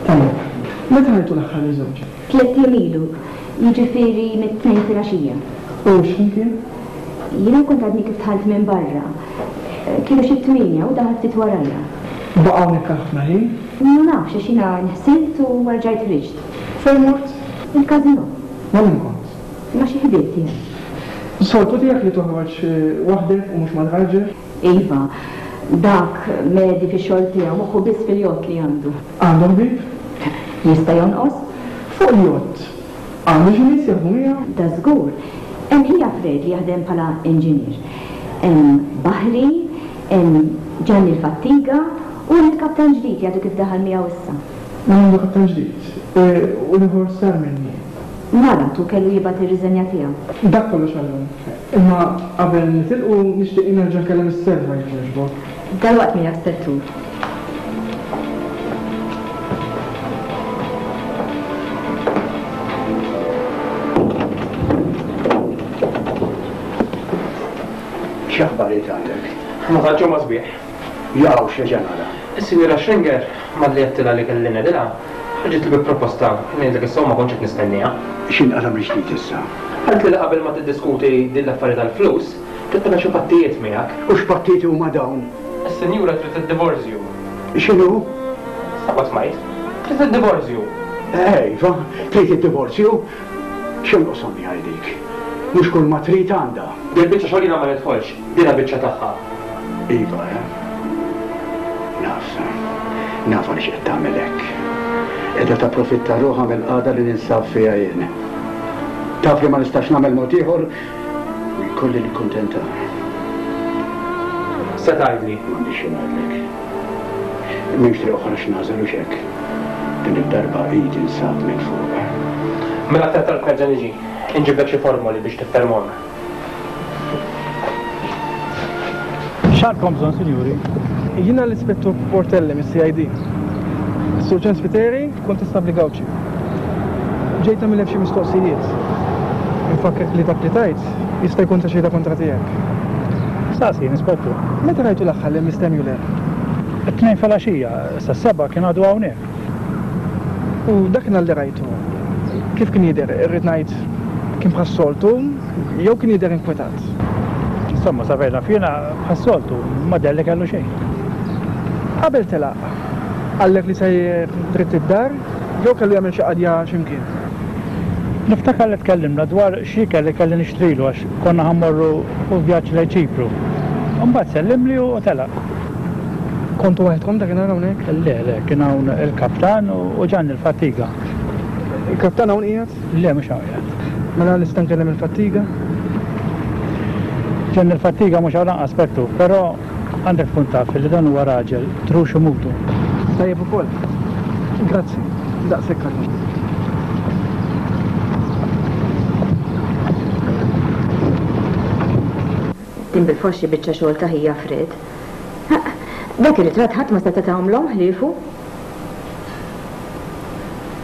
Tajjeb. Meta ħajtu l-aħħar iż-żewġ? Tliet ijiem ilu, jiġifieri mit-Tnejn filgħaxija. U x'ħin kien? Jiena kont għadni kif dħalt minn barra. Kienu xi t-tmienja, hu daħal ftit warajja. Baqa' hawnhekk għal ħafna ħin? Ma nafx, għax jiena nħsibt u rġajt ħriġt. Fejn mort? Il-Casino. Ma' min kont? Ma' xi ħbieb tiegħi. Soltu tiegħek li toħroġ waħdek u mhux mar-raġel? Iva, dak medi fix-xogħol tiegħu, moħħu biss fil-jott li għandu. Għandu ħbieb? Jista' jonqos. Fuq il-jott, għandu xi nies jaħdmu miegħu? Dażgur. Hemm Hija Fred li jaħdem bħala inġinier. Hemm Baħli, hemm Ġanni l-Fattiga u hemm il-kaptan ġdid li għadu kif daħal miegħu issa. Min għandu kaptan ġdid? U l-ieħor sar minni? Maratu kellu jibgħat ir-riżenja tiegħu. Dak kollox għallum. Imma qabel nitilqu nixtieq nerġa' nkellem is-serva jekk jogħġbok. Dalwaqt miegħek spettur. X'aħbarijiet għandek? Ma tantx huma sbieħ. jaqgħu x'reġa' nara. Is-Sinjura Schringer, malli għedtilha li kelli ngħidilha, ħarġitli bi proposta li ngħidlek issa u ma kontx qed nistennieha. X'inqala mill-ġdid issa? Qaltli li qabel ma tiddiskuti din l-affarji tal-flus, trid tagħmel xi pattijiet miegħek. U x'pattijiet huma dawn? Is-Sinjura trid id-divorzju. X'inhu? Sa kont smajt. Trid id-divorzju. Eh, iva, trid id-divorzju. X'jonqoshom miegħi dik? Mhux kulma trid għandha. Din il-biċċa xogħol jiena ma nidħolx. Jiena biċċa tagħha. Iva, eh? Naf. Naf għaliex qed tagħmel hekk. Qiegħda tapprofitta ruħha mill-qagħda li ninsab fiha jien. Taf li ma nistax nagħmel mod ieħor u jkolli nikkuntenta. Se tgħidli. M'għandix xi ngħidlek. M'hemmx triq oħra x'nażel u x'hekk. Din id-darba id insab minn fuq. Mela aktar tal-kwerġa niġi. Inġiblek xi formoli biex tiffermhom. X'għandkom bżonn, sinjuri? Jiena l-Ispettur Portelli mis-CID. Surġent Spiteri, Kontestabbli Gawċi. Ġejt nagħmilek xi mistoqsijiet. Infakkek li dak li tajt jista' jkun ta' xhieda kontra tiegħek. Saqsi, Ispettur. Meta rajtu l-aħħar lil Mister Mueller? It-Tnejn filgħaxija, sas-sebgħa kien għadu hawnhekk. U dak nhar li rajtu, kif kien jidher, irrid ngħid kien bħas-soltu jew kien jidher inkwetat? Insomma, sa fejn naf jiena, bħas-soltu, ma deher li kellu xejn. Qabel telaq, qallek li sejjer dritt id-dar jew kellu jagħmel xi qadja x'imkien? Niftakar li tkellimna dwar x'ikel li kelli nixtrilu għax konna ħa mmorru f'vjaġġ lejn Ċipru. Imbagħad sellimli u telaq. Kontu waħedkom dakinhar hawnhekk? Le, le, kien hawn il-Kaptan u Ġanni l-Fattiga. Il-Kaptan hawn qiegħed? Le, mhux hawn qiegħed. Mela nista' nkellem il-Fattiga? Ġanni l-Fattiga mhux hawn lanqas Pettu, però għandek tkun taf li dan huwa raġel trux imutu. Tajjeb ukoll. Grazzi, daqshekk għalhom. Din bil-fors xi biċċa xogħol ta' ħija f'Red. Ħaqq, dak ir-ritratt ħadd ma seta' tahom l-omm ħliefu.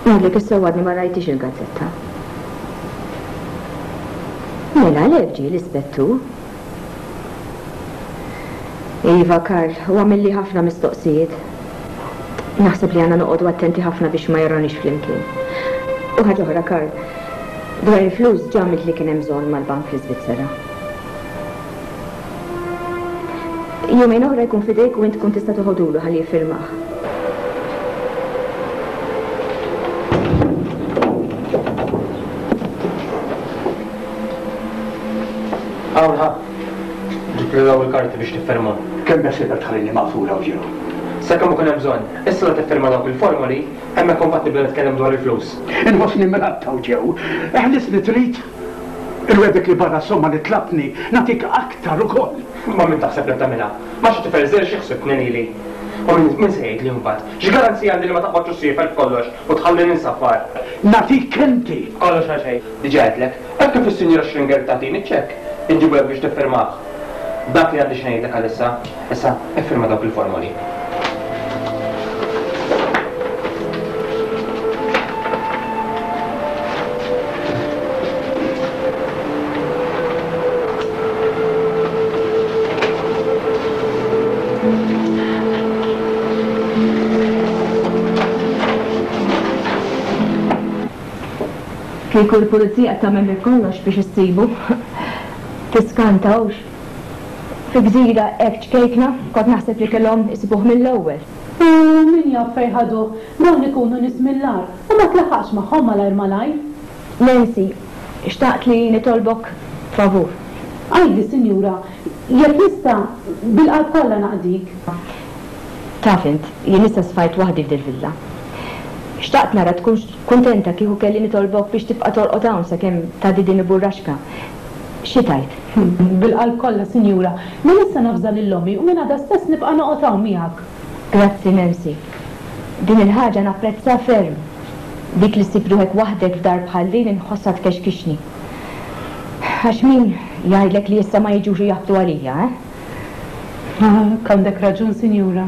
Ngħidlek is-sewwa għadni ma rajtix il-gazzetta. Mela għalhekk ġie l-ispettur. Iva, Karl, u għamilli ħafna mistoqsijiet. Naħseb li għandna noqogħdu attenti ħafna biex ma jarranix flimkien. U ħaġa oħra, Karl, dwar il-flus ġa għamilt li kien hemm bżonn mal-bank fl-Iżvizzera. Jumejn oħra jkun f'idejk u int tkun tista' toħodulu ħalli jiffirmah. Hawn ħa. Ġib lil il-karti biex tifferma. Kemm beħsibek tħallini maqfula u ġieħu? Sakemm ikun hemm bżonn, issa la tifferma dawk il-formoli, hemmhekk kompatibbli nitkellem dwar il-flus. Inħossni minn qatta u ġew. Eħlisni trid. Irwegħdek li barra s-somma li tlabtni, nagħtik aktar ukoll. Ma' min taħseb li qed tagħmilha? Ma' xi tifel żgħir xi ħsieb tnenili? U min se jgħidli mbagħad? X'garanzija għandi li ma taqbadx u ssiefer b'kollox u tħalli ninsab faqar? Nagħtik inti! Kollox għal xejn. Diġà għedtlek, hekk kif is-Sinjura Schringer tagħtini ċ-ċekk, inġibulek biex tiffirmah. Dak li għandi xi ngħidlek għalissa, issa iffirma dawk il-formoli. Kieku l-pulizija qed tagħmel minn kollox biex issibu. Tiskantawx? Fi gżira hekk ċkejkna, kont naħseb li kellhom isibuh mill-ewwel. U min jaf fejn ħaduh? Dawn ikunu nies mill-agħar u ma tlaħħaqx magħhom malajr malajr. Nancy, xtaqt li nitolbok favur. Għidi, sinjura. Jekk nista', bil-qalb kollha naqdik. Taf int, jien issa sfajt waħdi f'dil-villa. Xtaqt nara tkunx. Kuntenta kieku kelli nitolbok biex tibqa' torqod hawn sakemm tgħaddi din il-burraxka. Xi tgħid? Bil-qalb kollha, sinjura. Minn issa navża lil ommi u minn għada stess nibqa' noqgħod hawn miegħek. Grazzi, Nancy. Din il-ħaġa napprezzha ferm. Dik li ssib ruħek waħdek f'dar bħal din inħossha tkexkixni. Għax min jgħidlek li issa ma jiġux u jaħbtu għalija, eh? Għandek raġun, sinjura.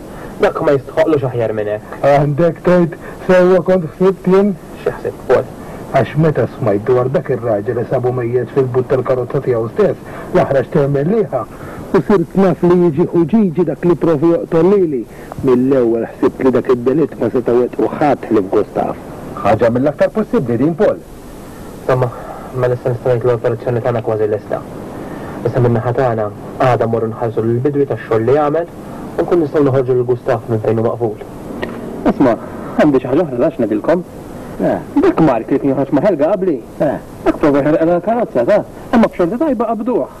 Dak ma jistħoqqlux aħjar minn hekk. Għandek tgħid sewwa kont ħsibt jien? Xi ħsibt, Paul? Għax meta smajt dwar dak ir-raġel li sabu mejjet fil-but tal-karozza tiegħu stess, la ħraġt hemm għelliegħa u sirt naf li jiġi hu Gigi dak li provi joqtol lili, mill-ewwel ħsibt li dak id-delitt ma seta' wettqu ħadd ħlief Gustav. Ħaġa mill-aktar possibbli din, Paul. Insomma, ma nista' nista' ngħid li l-operazzjoni tagħna kważi lesta. Issa min-naħa tagħna, għada mmorru nħallsu lill-bidwi tax-xogħol li għamel u nkunu nistgħu noħorġu lil Gustaf minn fejn hu maqful. Isma', għandi xi ħaġa oħra li rridx ngħidilkom. Dak Mark li kien joħroġ ma' Helga qabli, dak prova jeħrqilha l-karozza, taf, imma b'xorti tajba qabduh.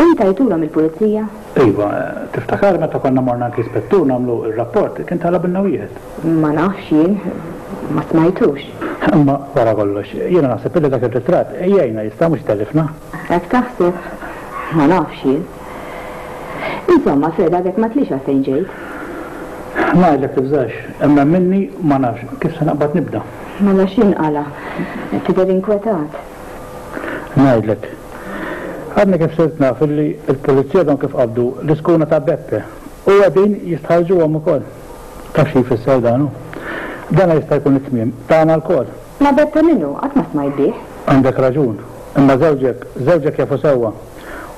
Int tajtulhom il-pulizija? Iva, tiftakar meta konna morna għand l-ispettur nagħmlu r-rapport, kien tala' minnha wieħed. Ma nafx jien, ma smajtux. Imma wara kollox, jiena naħseb illi dak ir-ritratt jgħinna jista' mhux itellifna. Hekk taħseb? Ma nafx jien. Insomma, Fred għadek ma tliex għalfejn ġejt. Ngħidlek tibżax, imma minni ma nafx kif se naqbad nibda. Mela x'inqala'? Tidher inkwetat. Ngħidlek, Għadni kif sirt naf illi l-Pulizija għadhom kif qabdu l-iskuna ta' Beppe u qegħdin jistħarrġuhom ukoll. Taf xi jfisser dan hu? Dana jista' jkun it-tmiem tagħna lkoll. Ma Beppe minhu? Qatt ma smajt bih. Għandek raġun. Imma żewġek, żewġek jafu sewwa.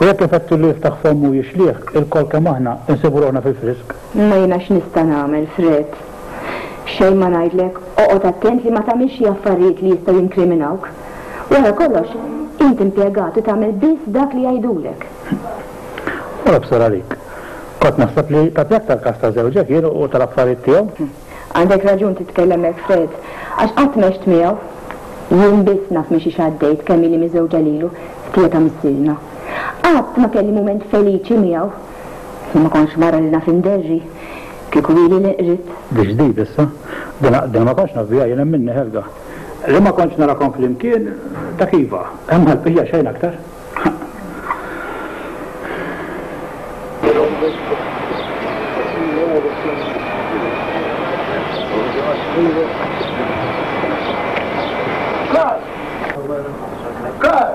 U jekk ifettillu jiftaħ fommu u jixlieh, ilkoll kemm aħna nsibu ruħna fil-frisk. Imma jiena x'nista' nagħmel, Fred? Xejn ma ngħidlek, oqgħod attent li ma tagħmilx xi affarijiet li jistgħu jinkriminawk. Wara kollox, int impjegat u tagħmel biss dak li jgħidulek. Ora b'sur għalik. Kont naħseb li tagħti aktar kas ta' żewġek jien u tal-affarijiet tiegħu. Għandek raġun titkellem hekk Fred, għax qatt m'għext miegħu. Jien biss naf minn xiex għaddejt kemm ili miżżewġa lilu, ħtija ta' missierna. Qatt ma kelli mument feliċi miegħu. Jien ma kontx mara li naf inderri. Kieku lili neqriet. Di ġdid issa? Di naqdha ma kontx naf biha jien hemm minni Helga. Li ma kontx narakom flimkien, dak iva. Hemm ħalpija xejn aktar. Karl! Karl!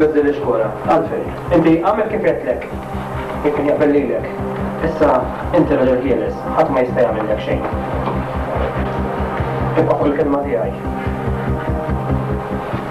il-bizzil iġbora. Għalfej, inti għamil kif jetlek, jekk jaqbel lilek. Issa, inti raġel ħieles, ħadd ma jista' jagħmellek xejn. Ibqa' fuq il-kelma tiegħi.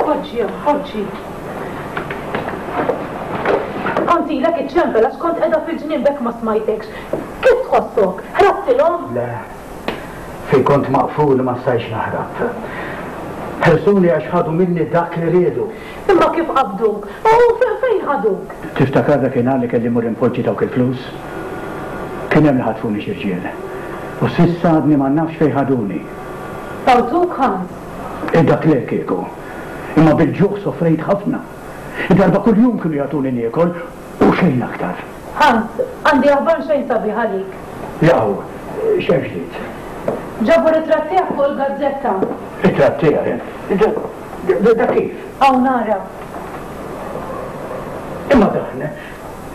Ħoġġi, ħoġġi. Kontilek iċ-ċempel għax kont qiegħda fil-ġnien bekk ma smajtekx. Kif tħossok? Ħrabtilhom? Le. Fejn kont maqful ma stajtx naħrab. Ħelsuni għax ħadu minni dak li riedu. Imma kif qabduk? U fejn ħaduk? Tiftakar dakinhar li kelli mmur inpoġġi dawk il-flus? Kien hemm li ħatfuni xi rġiel. U s'issa għadni ma nafx fejn ħaduni. Fawtuk, Hans? Eh, dak le kieku. Imma bil-ġuħ sofrejt ħafna. Darba kuljum kienu jagħtuni niekol u xejn aktar. Hans, għandi aħbar xejn sabiħ għalik. Jaqaw, x'hemm ġdid? Ġabu ritratt tiegħek fuq il-gazzetta. Ritratt tiegħi? Da kif? Hawn ara! Imma dan,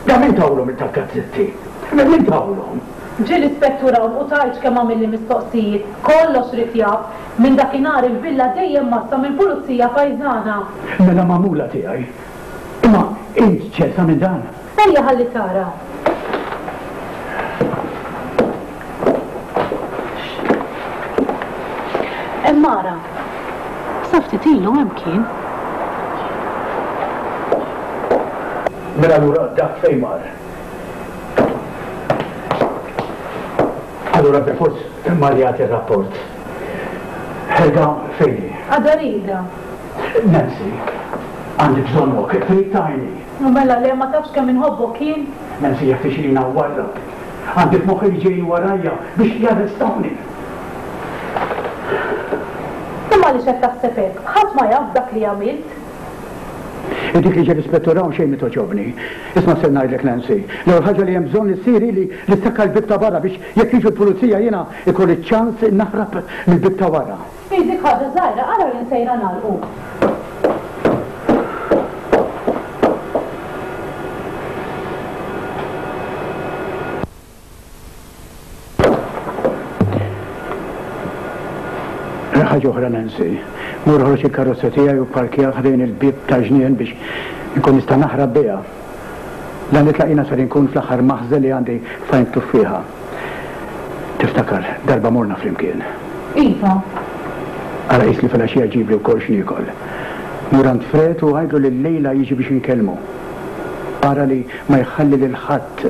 dan min tawlhom il-gazzetti? Min tawlhom? Ġie l-Ispettur hawn u tgħidx kemm għamilli mistoqsijiet. Kollox ried jaf. Minn dakinhar il-villa dejjem mgħassa mill-pulizija pajżana. Mela magħmula tiegħi. Imma int ċerta minn dan? Ejja ħalli tara. Hemm ara. Sa ftit ilu hemm kien. Mela allura dak fejn mar? Allura bilfors mar jagħti r-rapport. Helga fejn hi? Għadha riedha. Nancy, għandi bżonnok, qrib ta' għajnejk. U mela le, ma tafx kemm inħobbok jien? Nensejjek fiex jiena nwarrab. Għandi f'moħħi li ġejjin warajja biex jarrestawni. Imma għaliex qed taħseb hekk? Ħadd ma jaf b'dak li għamilt. Hi dik li ġiet l-ispettura hawn xejn mhi togħġobni. Isma' ser ngħidlek Nancy. L-ewwel ħaġa li hemm bżonn issir hi li li stakka l-bieb ta' barra biex jekk jiġu l-pulizija jiena jkolli ċ-ċans naħrab mill-bieb ta' wara. Idek ħaġa żgħira, ara li nsejra nagħlqu. Ħaġa oħra Nancy, mur ħroġ il-karozza tiegħi u pparkjah ħdejn il-bieb tal-ġnien biex inkun nista' naħrab biha. Dan jitlaq jiena ser inkun fl-aħħar maħżel li għandi f'Għajn Tuffieħa. Tiftakar, darba morna flimkien. Iva. Ara qis li filgħaxija ġġibli wkoll x'niekol. Mur għand Fred u għidlu li llejla jiġi biex inkellmu. Ara li ma jħalli lil ħadd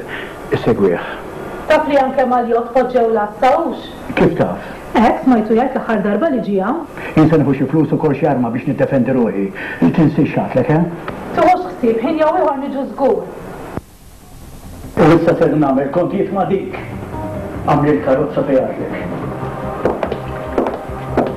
isegwih. Taf li anke mal-jott poġġew l-għassa hux? Kif taf? Hekk smajtu jgħid l-aħħar darba li ġie hawn. Jien se nieħu xi flus u korxi arma biex niddefendi ruħi. Tinsiex x'għadtlek, eh? Tiħux ħsieb, ħin jew ieħor niġu żgur. U issa ser nagħmel kontijiet ma' dik. Għamli l-karozza fejn għidlek.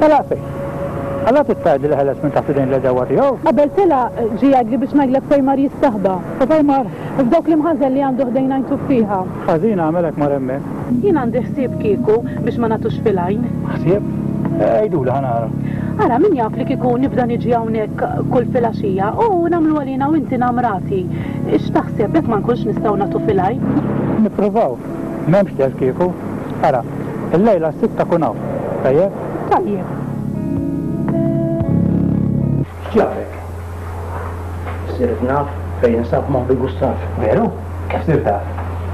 Mela għalfejn? Għal għad it-tard li ħeles minn taħt idejn l-għedewwa tiegħu? Qabel tela' ġie jgħidli biex ngħidlek fejn mar jistaħba. U fejn mar? F'dawk l-imħażen li għandu ħdejn għajntu ftiħa. Ħażin għamel hekk mar hemmhekk. Jien għandi ħsieb kieku biex ma nagħtux fil-għajn. Ħsieb? Għiduli ħa nara. Ara, min jaf li kieku nibda niġi hawnhekk kull filgħaxija u nagħmluha lina u inti na' mrati. X'taħseb, jekk ma nkunx nistgħu nagħtu fil-għajn? Nippruvaw. M'hemmx del kieku. Ara, illejla s-sitta kun hawn. Tajjeb? Tajjeb. X'ġabek? Sirt naf fejn jinsab Moħbi Gustav. Veru? Kif sirt taf?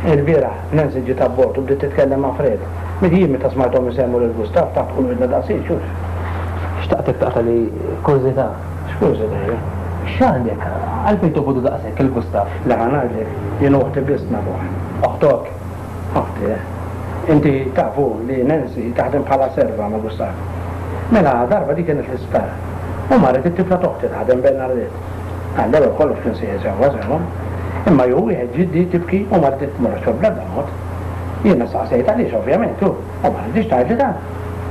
Ilbieraħ, Nancy ġiet abbord u bdiet titkellem ma' Fred. Mill-jiem meta smajthom isemmu lil Gustav, taħt kull widna daqshekk, hux? Xtaqtek taqtagħli kurżità? Skużi Mary, x'għandek? Għalfejn tobogħdu daqshekk il Gustav? Le ħa ngħidlek, jien u oħti biss nagħbuh. Oħtok? Oħti, eh. Inti taf hu li Nancy taħdem bħala serva ma' Gustav. Mela, darba di kienet l-isptar. U marret it-tifla t'oħti taħdem Bernardet. Għall-ewwel kollox kien sieħeb sewwa sewwa. Imma jew wieħed ġiddi tibki u marret titmorroġ fuq bl-ebda mod. Jiena staqsejt għaliex ovvjament u. U ma ridtix tgħidli dan.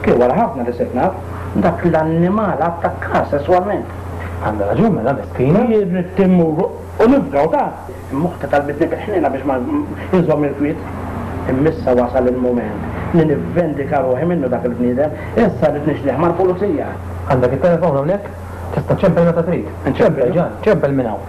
Kien wara ħafna li sirt naf. Dak l-annimal attakkaha sesswalment. Għandha raġun mela, miskina. Jien ridt immur u nifdaw dan. Imma uħti talbitni bil-ħniena biex ma inżomm il-kwiet. Imma issa wasal il-mument li nivvendika ruħi minnu dak il-bniedem. Issa rrid nixliħ mal-pulizija. Għandek it-telefon hawnhekk. Tista' ċempel meta trid. Inċempel, Ġan, ċempel minn hawn.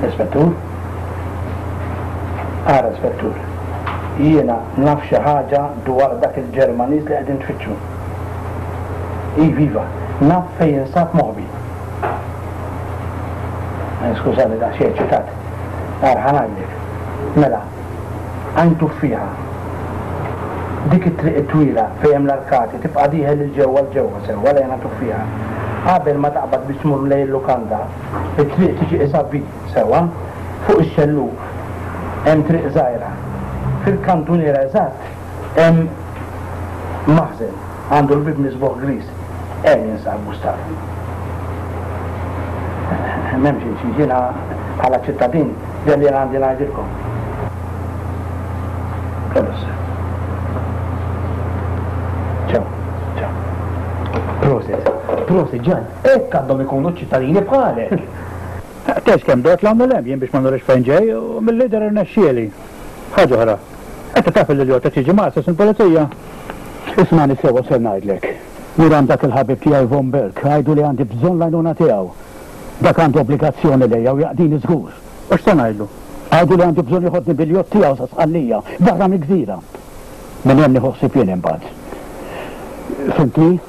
L-Ispettur, Ara Spettur, jiena naf xi ħaġa dwar dak il-Ġermaniż li qegħdin tfittxu. Iv, iva, naf fejn jinsab moħbi. Skużani, daqsxejn eċċitat. Ara, ħa ngħidlek. Mela, Għajn Tuffieħa. Dik it-triq it-twila fejn hemm l-arkati tibqa' dieħel 'l ġewwa 'l ġewwa sewwa lejn Għajn Tuffieħa. Qabel ma taqbad biex tmur lejn il-lukanda, It-triq tiġi qisha V sewwa fuq ix-xellug. Hemm triq żgħira. Fil-kantuniera eżatt hemm maħżen. Għandu l-bieb miżbugħ griż. Hemm jinsab Gustav. M'hemm xejn xi jiena bħala ċittadin Delian għandi ngħidilkom. Prosit. Prosit. Prosit, Ġan. Hekk għandhom ikunu ċ-ċittadini bħalek! Tgħidx kemm dort l-għamlu l-hemm jien biex ma nurix fejn ġej u mill-lider irnexxieli. Ħaġa oħra, inti taf illi l-jott qed jiġi mgħasses mill-pulizija? Ismagħni sewwa x'ser ngħidlek. Mur għand dak il-ħabib tiegħi Von Berg, għidlu li għandi bżonn l-għajnuna tiegħu. Dak għandu obbligazzjoni lejja u jaqdini żgur. U x'se ngħidlu? Għidlu li għandi bżonn joħodni bil-jott tiegħu sa Sqallija, barra mill-gżira. Minn hemm nieħu ħsieb jien imbagħad. Fhimtni?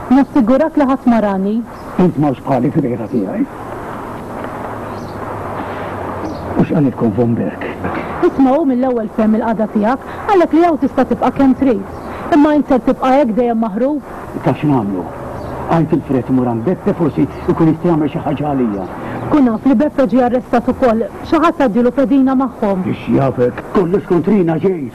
Nassigurak li ħadd ma rani. Int m'hawnx bħali fil-għira tiegħi. U x'qalilkom von Berg? Isma' hu mill-ewwel fehem il-qagħda tiegħek, qalek li hawn tista' tibqa' kemm trid. Imma int ser tibqa' hekk dejjem maħrub? Ta' x'nagħmlu? Għidt il-fret immur għand Beppe forsi jkun jista' jagħmel xi ħaġa għalija. Kun af li Beppe ġie arrestat ukoll. Xi ħadd għaddielu pedina magħhom. X'jafek? Kollox kontrina, Jay.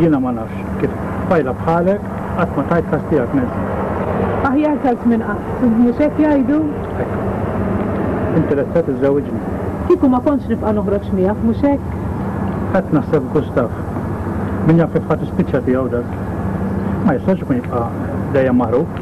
Jiena ma nafx kif tfajla bħalek qatt ma tajt każ tiegħek Nancy. Aħjar tard minn qatt, mhux hekk jgħidu? Inti lesta tiżżewġni? Kieku ma kontx nibqa' noħroġ miegħek, mhux hekk? Qed naħseb Gustav. Min jaf kif ħa tispiċċa tiegħu dak. Ma jistax ikun jibqa' dejjem maħrub.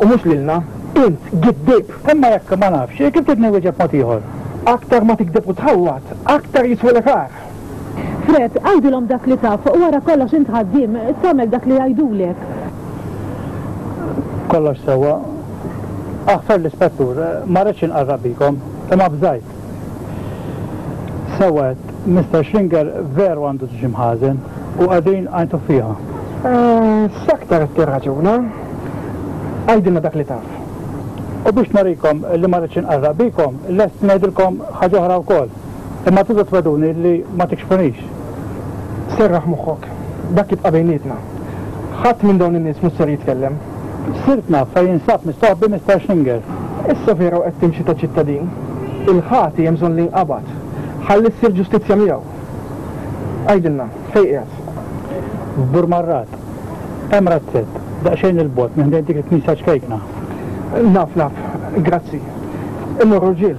U mhux lilna, int giddieb! Imma jekk ma nafx, jekk int tridni nwieġeb mod ieħor. Aktar ma tigdeb u tħawwad, aktar jiswilek agħar! Fred, għidilhom dak li taf, wara kollox int ħaddiem, tagħmel dak li jgħidulek. Kollox sewwa. Aħfer l-Ispettur, ma ridtx inqarraq bikom, imma bżajt. Sewwa għedt, Mister Schringer veru għandu tiġi mħażen, u qegħdin għajntu fiha. S'aktar qed tirraġuna. Għidilna dak li taf. U biex norikom li ma rridx inqarraq bikom, lest ngħidilkom ħaġa oħra wkoll. Imma tridu twegħduni li ma tikxfunix. Serraħ moħħok. Dak jibqa' bejnietna. Ħadd minn dawn in-nies mhux ser jitkellem. Sirt naf fejn jinsab mistoħbi Mister Schinger. Issa vera u qed timxi ta' ċittadin. Il-ħati hemm bżonn li jinqabad. Ħalli ssir ġustizzja miegħu. Għidilna, fejn qiegħed? F'Bur Marrat. Hemm razzett, daqsxejn 'il bogħod, minn ħdejn dik il-knisja ċkejkna. Naf, naf. Grazzi. Immorru rġiel.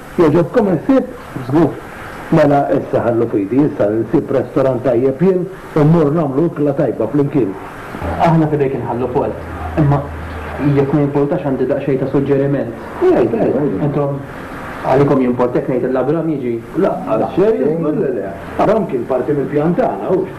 Jogħġobkom insib żgur. Mela issa ħallu f'idi, issa li nsib restorant tajjeb jien u mmorru nagħmlu ikla tajba flimkien. Aħna f'idejk inħallu post. Imma jekk ma jimpurtax għandi daqsxejn ta' suġġeriment. Għid, għid, għid. Intom għalikom jimporta jekk ngħid il-Abram jiġi? La, għalxejn, żgur li le. Abram kien parti mill-pjan tagħna, hux?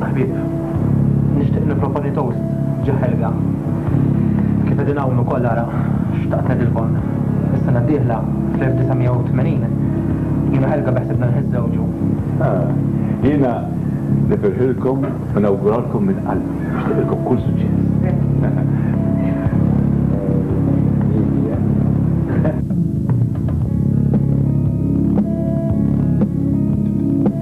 Ħbieb, nixtieq nipproponi toast ġo Helga. Kif qegħdin hawn ukoll ara, xtaqt ngħidilkom, is-sena d-dieħla, fl-1980, jien u Helga beħsibna nħiżżewġu. Ah, jiena nifirħilkom u nawguralkom minn qalbi. Nixtieqilkom kull suċċess.